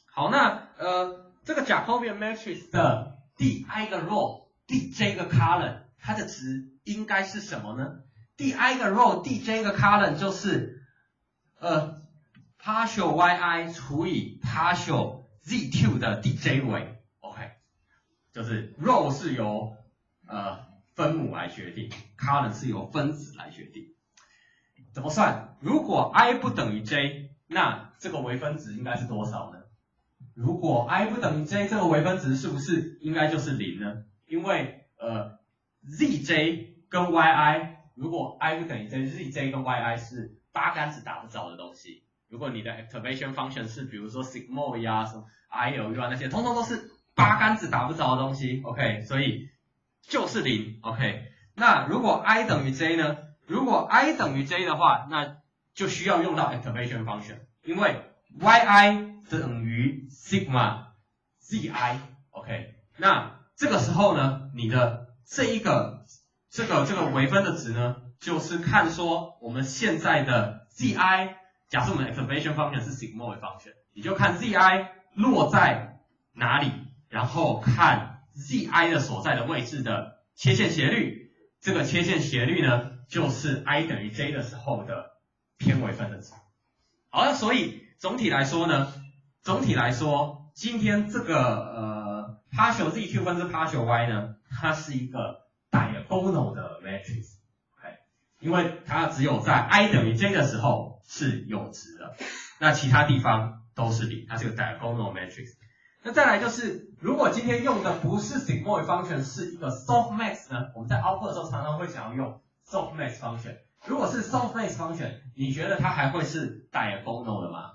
好，那呃，这个 Jacobian matrix 的第 i 个 row 第 j 个 column 它的值应该是什么呢？第 i 个 row 第 j 个 column 就是呃 partial yi 除以 partial z2 的第 j 位，OK，就是 row 是由呃分母来决定，column 是由分子来决定。怎么算？如果 i 不等于 j，那这个微分值应该是多少呢？如果 i 不等于 j，这个微分值是不是应该就是零呢？因为呃 zj 跟 yi，如果 i 不等于 j，zj 跟 yi 是八竿子打不着的东西。如果你的 activation function 是比如说 sigmoid 呀、什么 ilu 啊那些，通通都是八竿子打不着的东西。OK，所以就是零。OK，那如果 i 等于 j 呢？如果 i 等于 j 的话，那就需要用到 activation function，因为 yi 等于 sigma zi，OK，那这个时候呢，你的这一个这个这个微分的值呢，就是看说我们现在的 zi，假设我们 activation function 是 sigmoid function，你就看 zi 落在哪里，然后看 zi 的所在的位置的切线斜率，这个切线斜率呢？就是 i 等于 j 的时候的偏微分的值。好，所以总体来说呢，总体来说，今天这个呃 partial zq 分之 partial y 呢，它是一个 diagonal 的 matrix。OK，因为它只有在 i 等于 j 的时候是有值的，那其他地方都是零，它是个 diagonal matrix。那再来就是，如果今天用的不是 sigmoid function，是一个 softmax 呢？我们在 output 的时候常常会想要用 softmax function。如果是 softmax function，你觉得它还会是 diagonal 的吗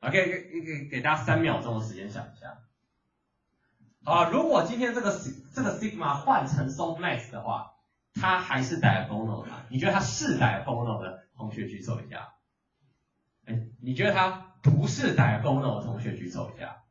？OK，给给给大家三秒钟的时间想一下。好，如果今天这个这个 sigma 换成 softmax 的话，它还是 diagonal 的吗？你觉得它是 diagonal 的同学举手一下。哎，你觉得它不是 diagonal 的同学举手一下。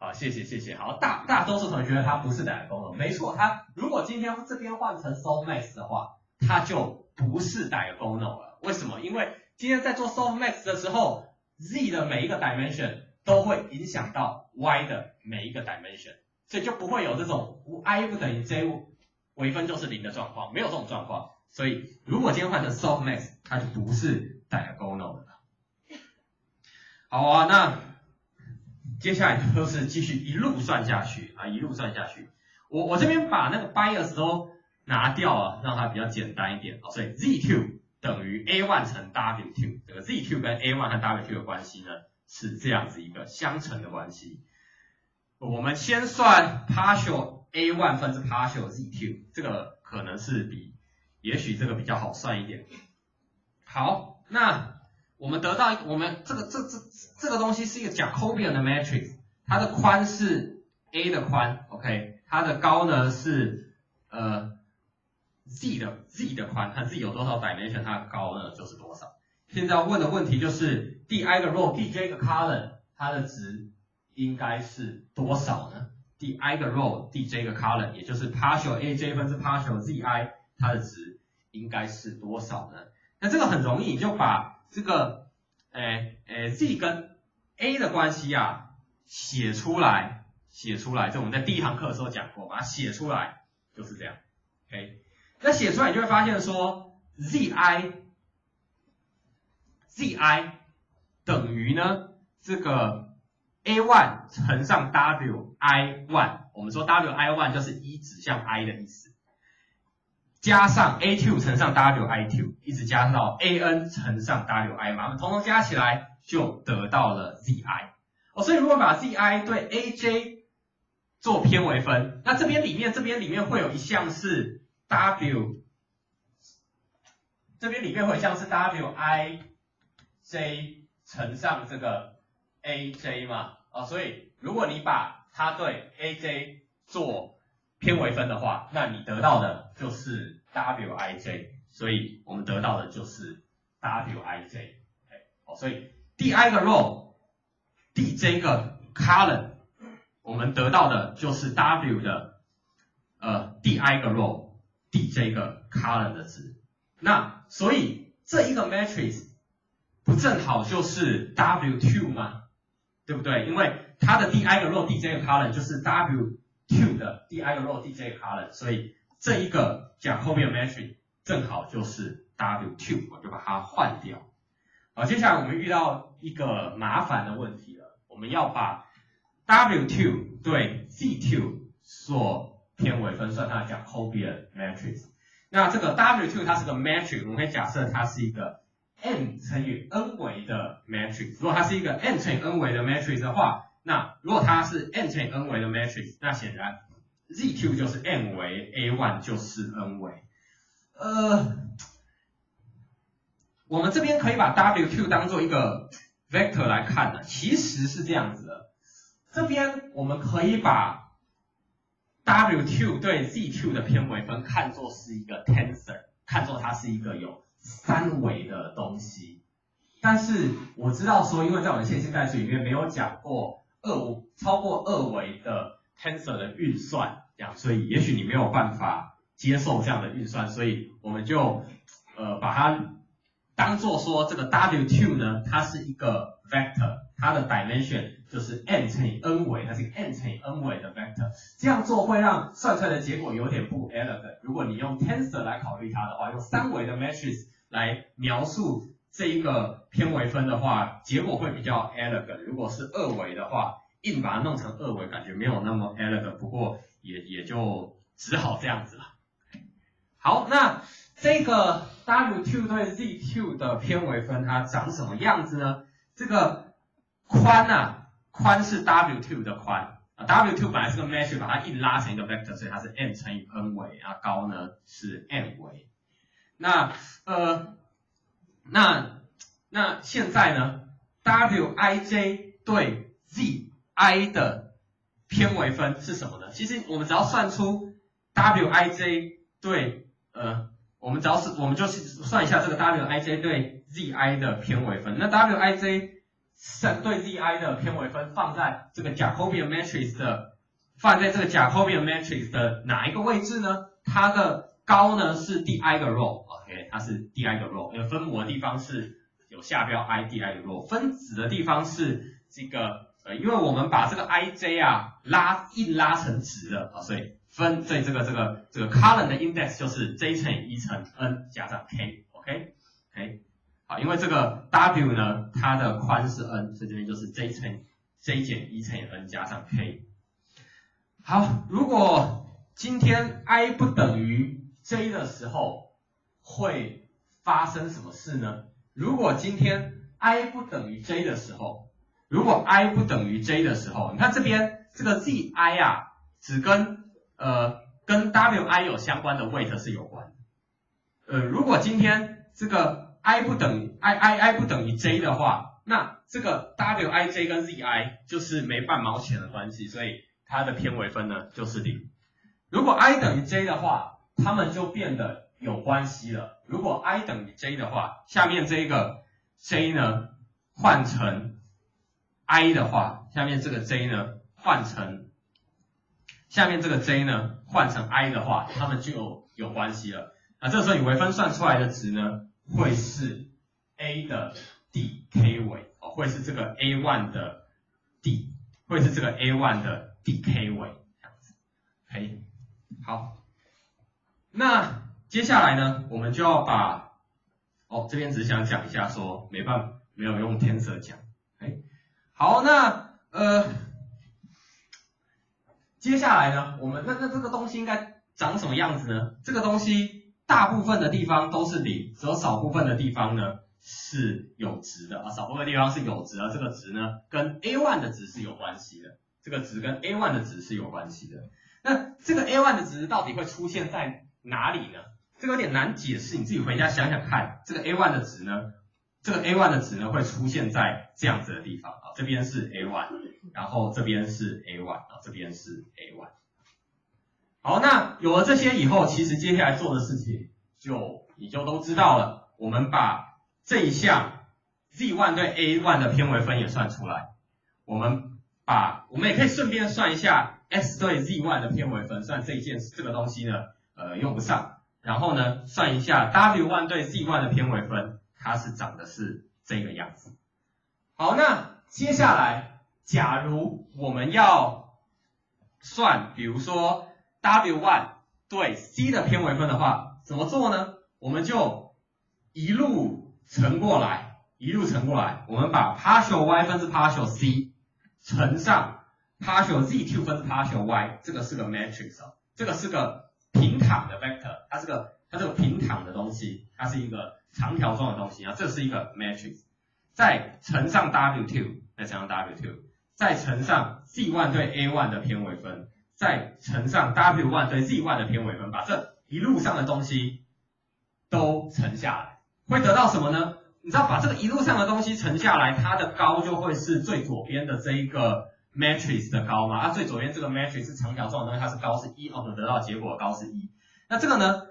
好，谢谢谢谢。好，大大多数同学觉得它不是 diagonal，没错，它如果今天这边换成 softmax 的话，它就不是 diagonal 了。为什么？因为今天在做 softmax 的时候，z 的每一个 dimension 都会影响到 y 的每一个 dimension，所以就不会有这种 i 不等于 j 微分就是零的状况，没有这种状况。所以如果今天换成 softmax，它就不是 diagonal 了。好啊，那。接下来就是继续一路算下去啊，一路算下去。我我这边把那个 bias 都拿掉了，让它比较简单一点啊。所以 z q 等于 a1 乘 w q，这个 z q 跟 a1 和 w q 的关系呢是这样子一个相乘的关系。我们先算 partial a1 分之 partial z q，这个可能是比也许这个比较好算一点。好，那。我们得到我们这个这这这个东西是一个 Jacobian 的 matrix，它的宽是 a 的宽，OK，它的高呢是呃 z 的 z 的宽，它 z 有多少 dimension，它的高呢就是多少。现在要问的问题就是第 i 个 row 第 j 个 column 它的值应该是多少呢？第 i 个 row 第 j 个 column，也就是 partial a j 分之 partial z i，它的值应该是多少呢？那这个很容易，你就把这个，诶诶，z 跟 a 的关系啊，写出来，写出来，这我们在第一堂课的时候讲过，把它写出来就是这样，OK，那写出来你就会发现说，zi，zi 等于呢这个 a one 乘上 w i one，我们说 w i one 就是一指向 i 的意思。加上 a two 乘上 w i two，一直加到 a n 乘上 w i 嘛，我们统统加起来就得到了 z i。哦，所以如果把 z i 对 a j 做偏微分，那这边里面这边里面会有一项是 w，这边里面会像是 w i j 乘上这个 a j 嘛，啊，所以如果你把它对 a j 做偏微分的话，那你得到的就是 wij，所以我们得到的就是 wij，哦，所以第 i 个 row，第 j 个 column，我们得到的就是 w 的呃第 i 个 row，第 j 个 column 的值。那所以这一个 matrix 不正好就是 w2 吗？对不对？因为它的第 i 个 row，第 j 个 column 就是 w。Two 的 di 个 row d j column，所以这一个讲后面 matrix 正好就是 w two，我就把它换掉。好，接下来我们遇到一个麻烦的问题了，我们要把 w two 对 z two 所偏微分算它讲后边 matrix。那这个 w two 它是个 matrix，我们可以假设它是一个 n 乘以 n 维的 matrix。如果它是一个 n 乘以 n 维的 matrix 的话，那如果它是 n 乘以 n 维的 matrix，那显然 z2 就是 n 维，a1 就是 n 维。呃，我们这边可以把 w2 当做一个 vector 来看的，其实是这样子的。这边我们可以把 w2 对 z2 的偏微分看作是一个 tensor，看作它是一个有三维的东西。但是我知道说，因为在我的线性代数里面没有讲过。二超过二维的 tensor 的运算，这样，所以也许你没有办法接受这样的运算，所以我们就呃把它当做说这个 w2 呢，它是一个 vector，它的 dimension 就是 n 乘以 n 维，它是个 n 乘以 n 维的 vector，这样做会让算出来的结果有点不 elegant。如果你用 tensor 来考虑它的话，用三维的 matrix 来描述。这一个偏微分的话，结果会比较 elegant。如果是二维的话，硬把它弄成二维，感觉没有那么 elegant。不过也也就只好这样子了。好，那这个 W2 对 Z2 的偏微分它长什么样子呢？这个宽啊，宽是 W2 的宽啊，W2 本来是个 measure，把它硬拉成一个 vector，所以它是 m 乘以 n 维，啊高呢是 m 维。那呃，那那现在呢，Wij 对 Zi 的偏微分是什么呢？其实我们只要算出 Wij 对呃。我们只要是，我们就是算一下这个 Wij 对 Zi 的偏微分。那 Wij 对 Zi 的偏微分放在这个 Jacobian matrix 的，放在这个 Jacobian matrix 的哪一个位置呢？它的高呢是第 i 个 row row，OK，它是第 i 个 row，因为分母的地方是有下标 i d i 的 row，分子的地方是这个，呃，因为我们把这个 ij 啊拉硬拉成值了啊，所以。分，所以这个这个这个 column 的 index 就是 j 乘以一乘 n 加上 k，OK，OK，好，因为这个 w 呢，它的宽是 n，所以这边就是 j 乘 j 减一乘以 n 加上 k。好，如果今天 i 不等于 j 的时候，会发生什么事呢？如果今天 i 不等于 j 的时候，如果 i 不等于 j 的时候，你看这边这个 zi 啊，只跟呃，跟 Wi 有相关的 weight 是有关。呃，如果今天这个 i 不等于 i i i 不等于 j 的话，那这个 Wij 跟 Zi 就是没半毛钱的关系，所以它的偏微分呢就是零。如果 i 等于 j 的话，它们就变得有关系了。如果 i 等于 j 的话，下面这一个 j 呢换成 i 的话，下面这个 j 呢换成。下面这个 j 呢换成 i 的话，它们就有关系了。那这时候你微分算出来的值呢，会是 a 的 d k 维哦，会是这个 a one 的 d，会是这个 a one 的 d k 维这样子。可以好。那接下来呢，我们就要把哦这边只是想讲一下，说没办法没有用天色讲。哎，好，那呃。接下来呢，我们那那这个东西应该长什么样子呢？这个东西大部分的地方都是零，只有少部分的地方呢是有值的啊，少部分地方是有值啊。这个值呢跟 a one 的值是有关系的，这个值跟 a one 的值是有关系的。那这个 a one 的值到底会出现在哪里呢？这个有点难解释，你自己回家想想看。这个 a one 的值呢，这个 a one 的值呢会出现在这样子的地方啊，这边是 a one。然后这边是 a one 啊，这边是 a one。好，那有了这些以后，其实接下来做的事情就你就都知道了。我们把这一项 z one 对 a one 的偏微分也算出来。我们把我们也可以顺便算一下 s 对 z one 的偏微分，算这一件这个东西呢，呃，用不上。然后呢，算一下 w one 对 z one 的偏微分，它是长的是这个样子。好，那接下来。假如我们要算，比如说 W one 对 C 的偏微分的话，怎么做呢？我们就一路乘过来，一路乘过来，我们把 partial y 分之 partial c 乘上 partial z2 分之 partial y，这个是个 matrix 哦，这个是个平躺的 vector，它是个它是个平躺的东西，它是一个长条状的东西啊，这是一个 matrix，再乘上 W two，再乘上 W two。再乘上 z one 对 a one 的偏微分，再乘上 w one 对 z one 的偏微分，把这一路上的东西都乘下来，会得到什么呢？你知道把这个一路上的东西乘下来，它的高就会是最左边的这一个 matrix 的高嘛？啊，最左边这个 matrix 是长条状的东西，它是高是一，哦，得到结果高是一。那这个呢，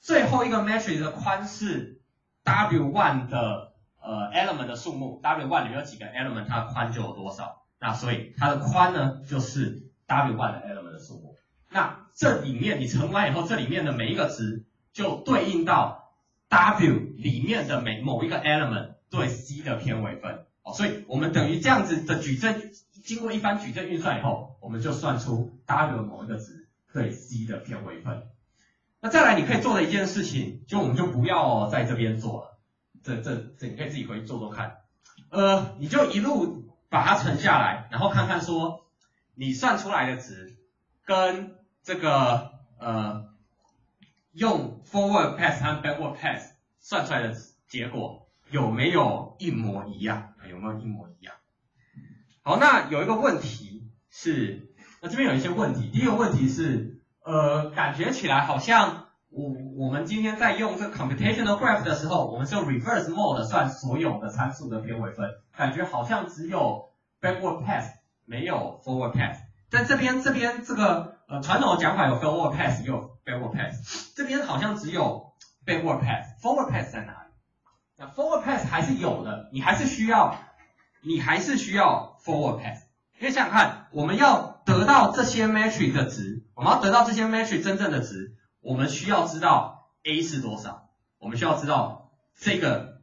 最后一个 matrix 的宽是 w one 的呃 element 的数目，w one 里面有几个 element，它的宽就有多少？那所以它的宽呢，就是 w one 的 element 的数目。那这里面你乘完以后，这里面的每一个值就对应到 w 里面的每某一个 element 对 c 的偏微分。哦，所以我们等于这样子的矩阵，经过一番矩阵运算以后，我们就算出 w 某一个值对 c 的偏微分。那再来你可以做的一件事情，就我们就不要在这边做了，这这这你可以自己回去做做看。呃，你就一路。把它乘下来，然后看看说你算出来的值跟这个呃用 forward pass 和 backward pass 算出来的结果有没有一模一样？有没有一模一样？好，那有一个问题是，那这边有一些问题。第一个问题是，呃，感觉起来好像我我们今天在用这个 computational graph 的时候，我们是用 reverse mode 算所有的参数的偏微分，感觉好像只有 backward pass 没有 forward pass。在这边这边这个呃传统的讲法有 forward pass 也有 backward pass，这边好像只有 backward pass，forward pass 在哪里？那 forward pass 还是有的，你还是需要你还是需要 forward pass，因为想想看，我们要得到这些 metric 的值，我们要得到这些 metric 真正的值，我们需要知道 a 是多少，我们需要知道这个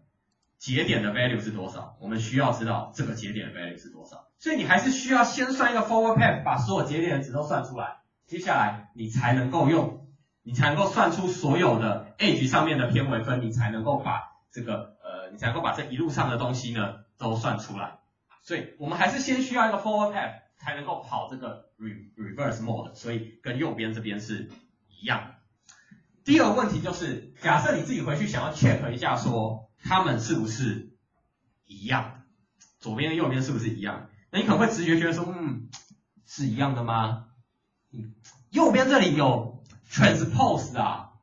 节点的 value 是多少，我们需要知道这个节点的 value 是多少。所以你还是需要先算一个 forward path，把所有节点的值都算出来，接下来你才能够用，你才能够算出所有的 edge 上面的偏微分，你才能够把这个呃，你才能够把这一路上的东西呢都算出来。所以我们还是先需要一个 forward path 才能够跑这个 re reverse mode，所以跟右边这边是一样。第二个问题就是，假设你自己回去想要 check 一下，说它们是不是一样，左边跟右边是不是一样？那你可能会直觉觉得说，嗯，是一样的吗？嗯，右边这里有 transpose 啊，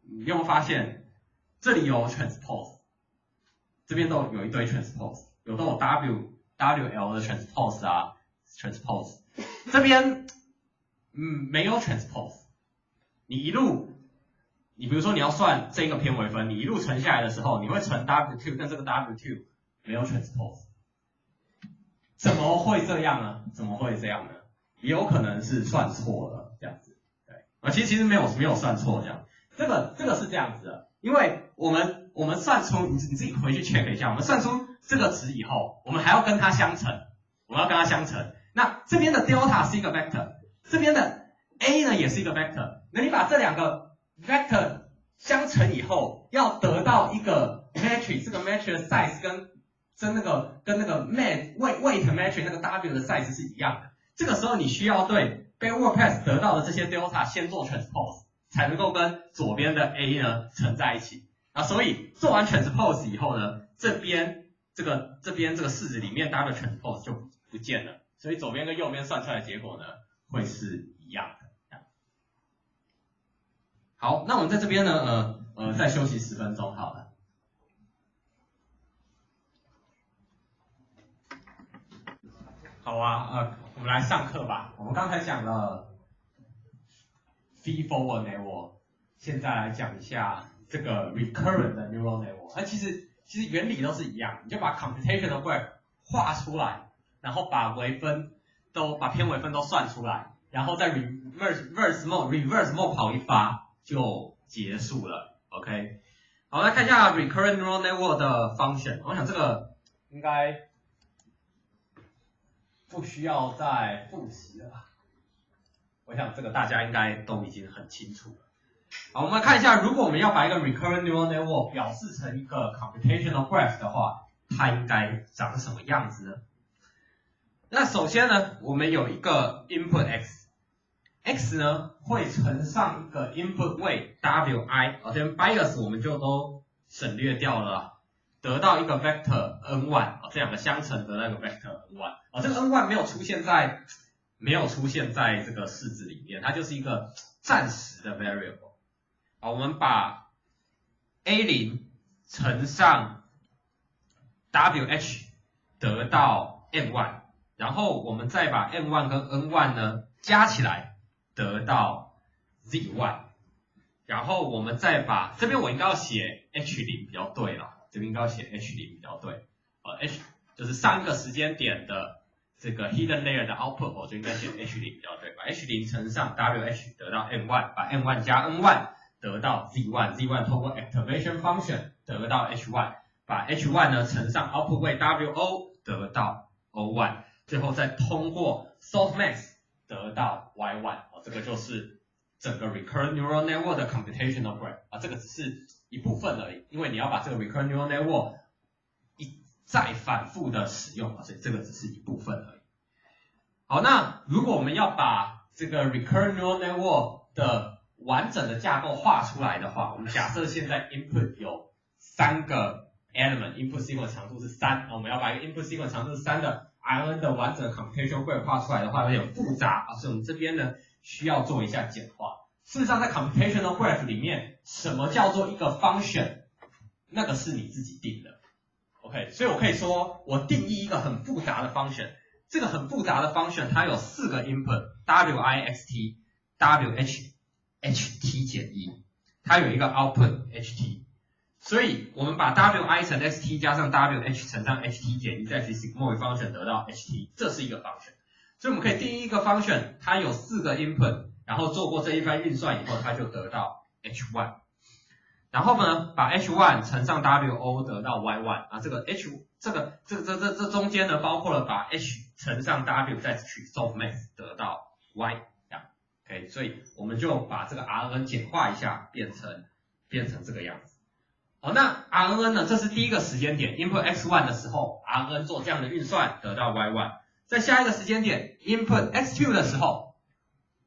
你有没有发现这里有 transpose，这边都有一堆 transpose，有都有 w w l 的 transpose 啊，transpose，这边嗯没有 transpose，你一路，你比如说你要算这个偏微分，你一路乘下来的时候，你会乘 w two 跟这个 w two 没有 transpose。怎么会这样呢？怎么会这样呢？也有可能是算错了这样子，对啊，其实其实没有没有算错这样，这个这个是这样子的，因为我们我们算出你你自己回去 check 一下，我们算出这个值以后，我们还要跟它相乘，我们要跟它相乘，那这边的 delta 是一个 vector，这边的 a 呢也是一个 vector，那你把这两个 vector 相乘以后，要得到一个 matrix，这个 matrix size 跟跟那个跟那个 mat weight weight matrix 那个 w 的 size 是一样的。这个时候你需要对 backward pass 得到的这些 delta 先做 transpose，才能够跟左边的 a 呢乘在一起。啊，所以做完 transpose 以后呢，这边这个这边这个式子里面 w transpose 就不见了。所以左边跟右边算出来的结果呢，会是一样的。好，那我们在这边呢，呃呃，再休息十分钟好了。好啊，呃，我们来上课吧。我们刚才讲了 feed forward network，现在来讲一下这个 recurrent 的 neural network。那其实其实原理都是一样，你就把 computational graph 画出来，然后把微分都把偏微分都算出来，然后再 reverse reverse mode reverse mode 跑一发就结束了。OK，好，来看一下 recurrent neural network 的 function。我想这个应该。不需要再复习了，我想这个大家应该都已经很清楚了。好，我们来看一下，如果我们要把一个 recurrent neural network 表示成一个 computational graph 的话，它应该长什么样子呢？那首先呢，我们有一个 input x，x 呢会乘上一个 input weight wi，哦，这边 bias 我们就都省略掉了。得到一个 vector n one，这两个相乘的那个 vector n one 啊，这个 n one 没有出现在没有出现在这个式子里面，它就是一个暂时的 variable。好，我们把 a 零乘上 wh 得到 n 一然后我们再把 n 一跟 n 一呢加起来得到 z 一然后我们再把这边我应该要写 h 零比较对了。这边应该要写 h 零比较对，呃 h 就是上一个时间点的这个 hidden layer 的 output，我就应该写 h 零比较对，把 h 零乘上 wh 得到 n 一把 n 一加 n 一得到 z one，z one 通过 activation function 得到 h one，把 h one 呢乘上 output weight wo 得到 o one，最后再通过 softmax 得到 y one，哦这个就是整个 recurrent neural network 的 computational graph，啊这个只是。一部分而已，因为你要把这个 recurrent neural network 一再反复的使用，所以这个只是一部分而已。好，那如果我们要把这个 recurrent neural network 的完整的架构画出来的话，我们假设现在 input 有三个 element，input sequence 长度是三，我们要把一个 input sequence 长度是三的 L N 的完整 computation g r a p 画出来的话，有点复杂啊，所以我们这边呢需要做一下简化。事实上，在 computational graph 里面，什么叫做一个 function？那个是你自己定的，OK？所以我可以说，我定义一个很复杂的 function，这个很复杂的 function 它有四个 input，w i x t w h h t 减一，它有一个 output h t，所以我们把 w i 乘 x t 加上 w h 乘上 h t 减一，再取 sigmoid function 得到 h t，这是一个 function。所以我们可以定义一个 function，它有四个 input。然后做过这一番运算以后，它就得到 h one，然后呢，把 h one 乘上 w o 得到 y one 啊，这个 h 这个这个这这这中间呢，包括了把 h 乘上 w 再取 softmax 得到 y 哎所以我们就把这个 RNN 简化一下，变成变成这个样子。好，那 RNN 呢，这是第一个时间点 input x one 的时候，RNN 做这样的运算得到 y one，在下一个时间点 input x two 的时候。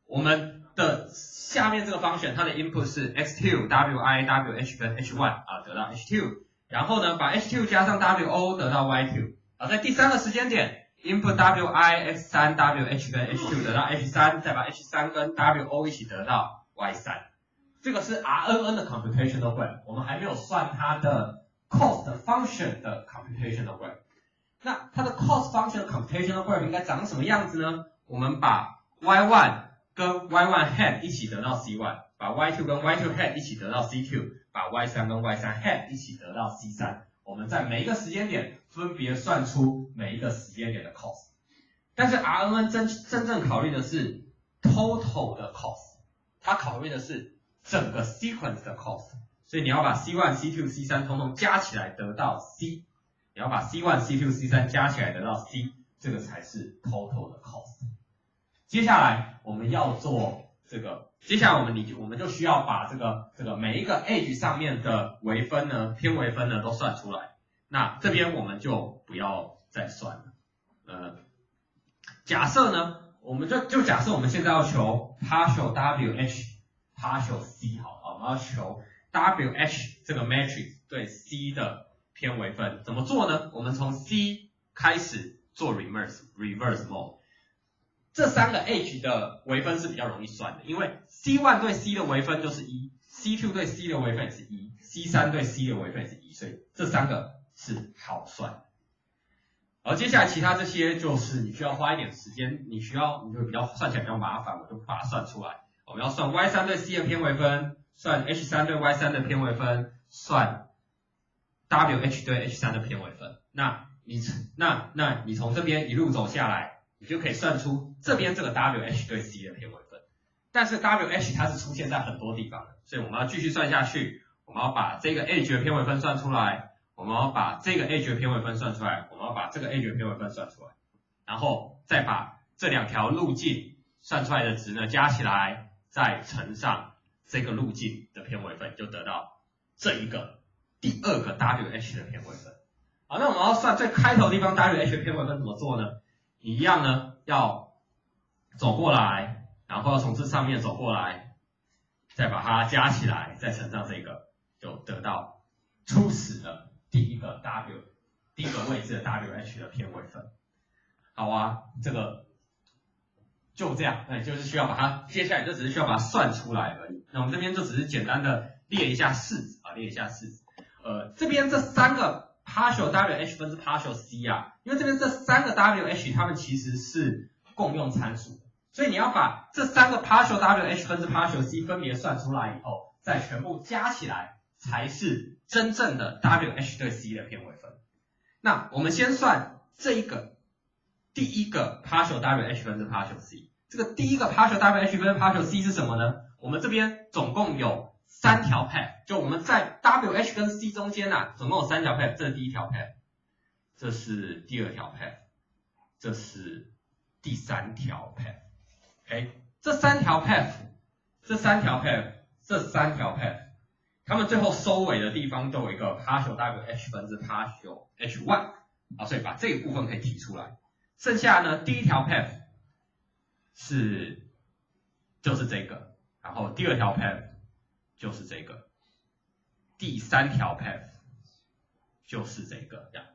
我们的下面这个方选，它的 input 是 x2 wi wh 跟 h1 啊，得到 h2，然后呢，把 h2 加上 wo 得到 y2 啊，在第三个时间点，input wi x3 wh 跟 h2 得到 h3，再把 h3 跟 wo 一起得到 y3，这个是 RNN 的 computational graph，我们还没有算它的 cost function 的 computational graph。那它的 cost function 的 computational graph 应该长什么样子呢？我们把 y1 跟 y1 head 一起得到 c1，把 y2 跟 y2 head 一起得到 c2，把 y3 跟 y3 head 一起得到 c3。我们在每一个时间点分别算出每一个时间点的 cost。但是 RNN 真真正考虑的是 total 的 cost，它考虑的是整个 sequence 的 cost。所以你要把 c1、c2、c3 通通加起来得到 c，你要把 c1、c2、c3 加起来得到 c，这个才是 total 的 cost。接下来我们要做这个，接下来我们你就我们就需要把这个这个每一个 edge 上面的微分呢，偏微分呢都算出来。那这边我们就不要再算了。呃，假设呢，我们就就假设我们现在要求 partial wh partial c 好，我们要求 wh 这个 matrix 对 c 的偏微分，怎么做呢？我们从 c 开始做 reverse reverse mode。这三个 h 的微分是比较容易算的，因为 c1 对 c 的微分就是一，c2 对 c 的微分是一，c3 对 c 的微分是一，所以这三个是好算。而接下来其他这些就是你需要花一点时间，你需要你就比较算起来比较麻烦，我就把它算出来。我们要算 y3 对 c 的偏微分，算 h3 对 y3 的偏微分，算 wh 对 h3 的偏微分。那你那那你从这边一路走下来。你就可以算出这边这个 wh 对 c 的偏微分，但是 wh 它是出现在很多地方的，所以我们要继续算下去，我们要把这个 h 的偏微分算出来，我们要把这个 h 的偏微分算出来，我们要把这个 h 的偏微分算出来，然后再把这两条路径算出来的值呢加起来，再乘上这个路径的偏微分，就得到这一个第二个 wh 的偏微分。好，那我们要算最开头地方 wh 的偏微分怎么做呢？你一样呢，要走过来，然后从这上面走过来，再把它加起来，再乘上这个，就得到初始的第一个 W，第一个位置的 WH 的偏微分。好啊，这个就这样，那就是需要把它，接下来就只是需要把它算出来而已。那我们这边就只是简单的列一下式子啊，列一下式子。呃，这边这三个。Partial wh 分之 partial c 啊，因为这边这三个 wh 它们其实是共用参数，所以你要把这三个 partial wh 分之 partial c 分别算出来以后，再全部加起来，才是真正的 wh 对 c 的偏微分。那我们先算这一个第一个 partial wh 分之 partial c，这个第一个 partial wh 分之 partial c 是什么呢？我们这边总共有。三条 path，就我们在 wh 跟 c 中间呐，总共有三条 path，这是第一条 path，这是第二条 path，这是第三条 path，OK，这三条 path，这三条 path，这三条 path，它们最后收尾的地方都有一个 partial wh 分之 partial h1，啊，所以把这个部分可以提出来，剩下呢第一条 path 是就是这个。然后第二条 path 就是这个，第三条 path 就是这个这样，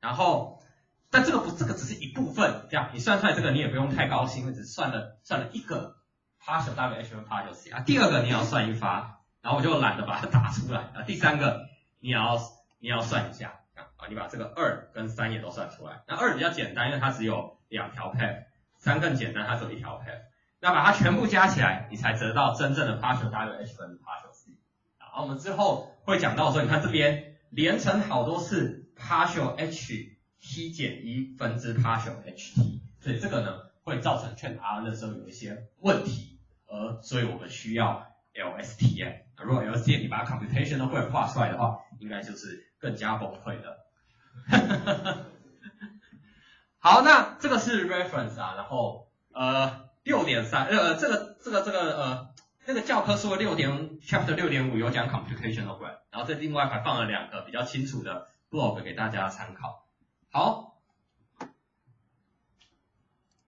然后但这个不这个只是一部分，这样。你算出来这个你也不用太高兴，因为只算了算了一个 partial W H 跟 partial C 啊，第二个你要算一发，然后我就懒得把它打出来。啊，第三个你要你要算一下啊，你把这个二跟三也都算出来，那二比较简单，因为它只有两条 path，三更简单，它只有一条 path。那把它全部加起来，你才得到真正的 partial W H 分 partial C。然后我们之后会讲到说，你看这边连成好多次 partial H T 减一分之 partial H T，所以这个呢会造成 train R 的时候有一些问题，而所以我们需要 LSTM。如果 LSTM 你把 computation 都会画出来的话，应该就是更加崩溃的。好，那这个是 reference 啊，然后呃。六点三，呃，这个这个这个呃，那个教科书六点 chapter 六点五有讲 computational graph，然后这另外还放了两个比较清楚的 blog 给大家参考。好。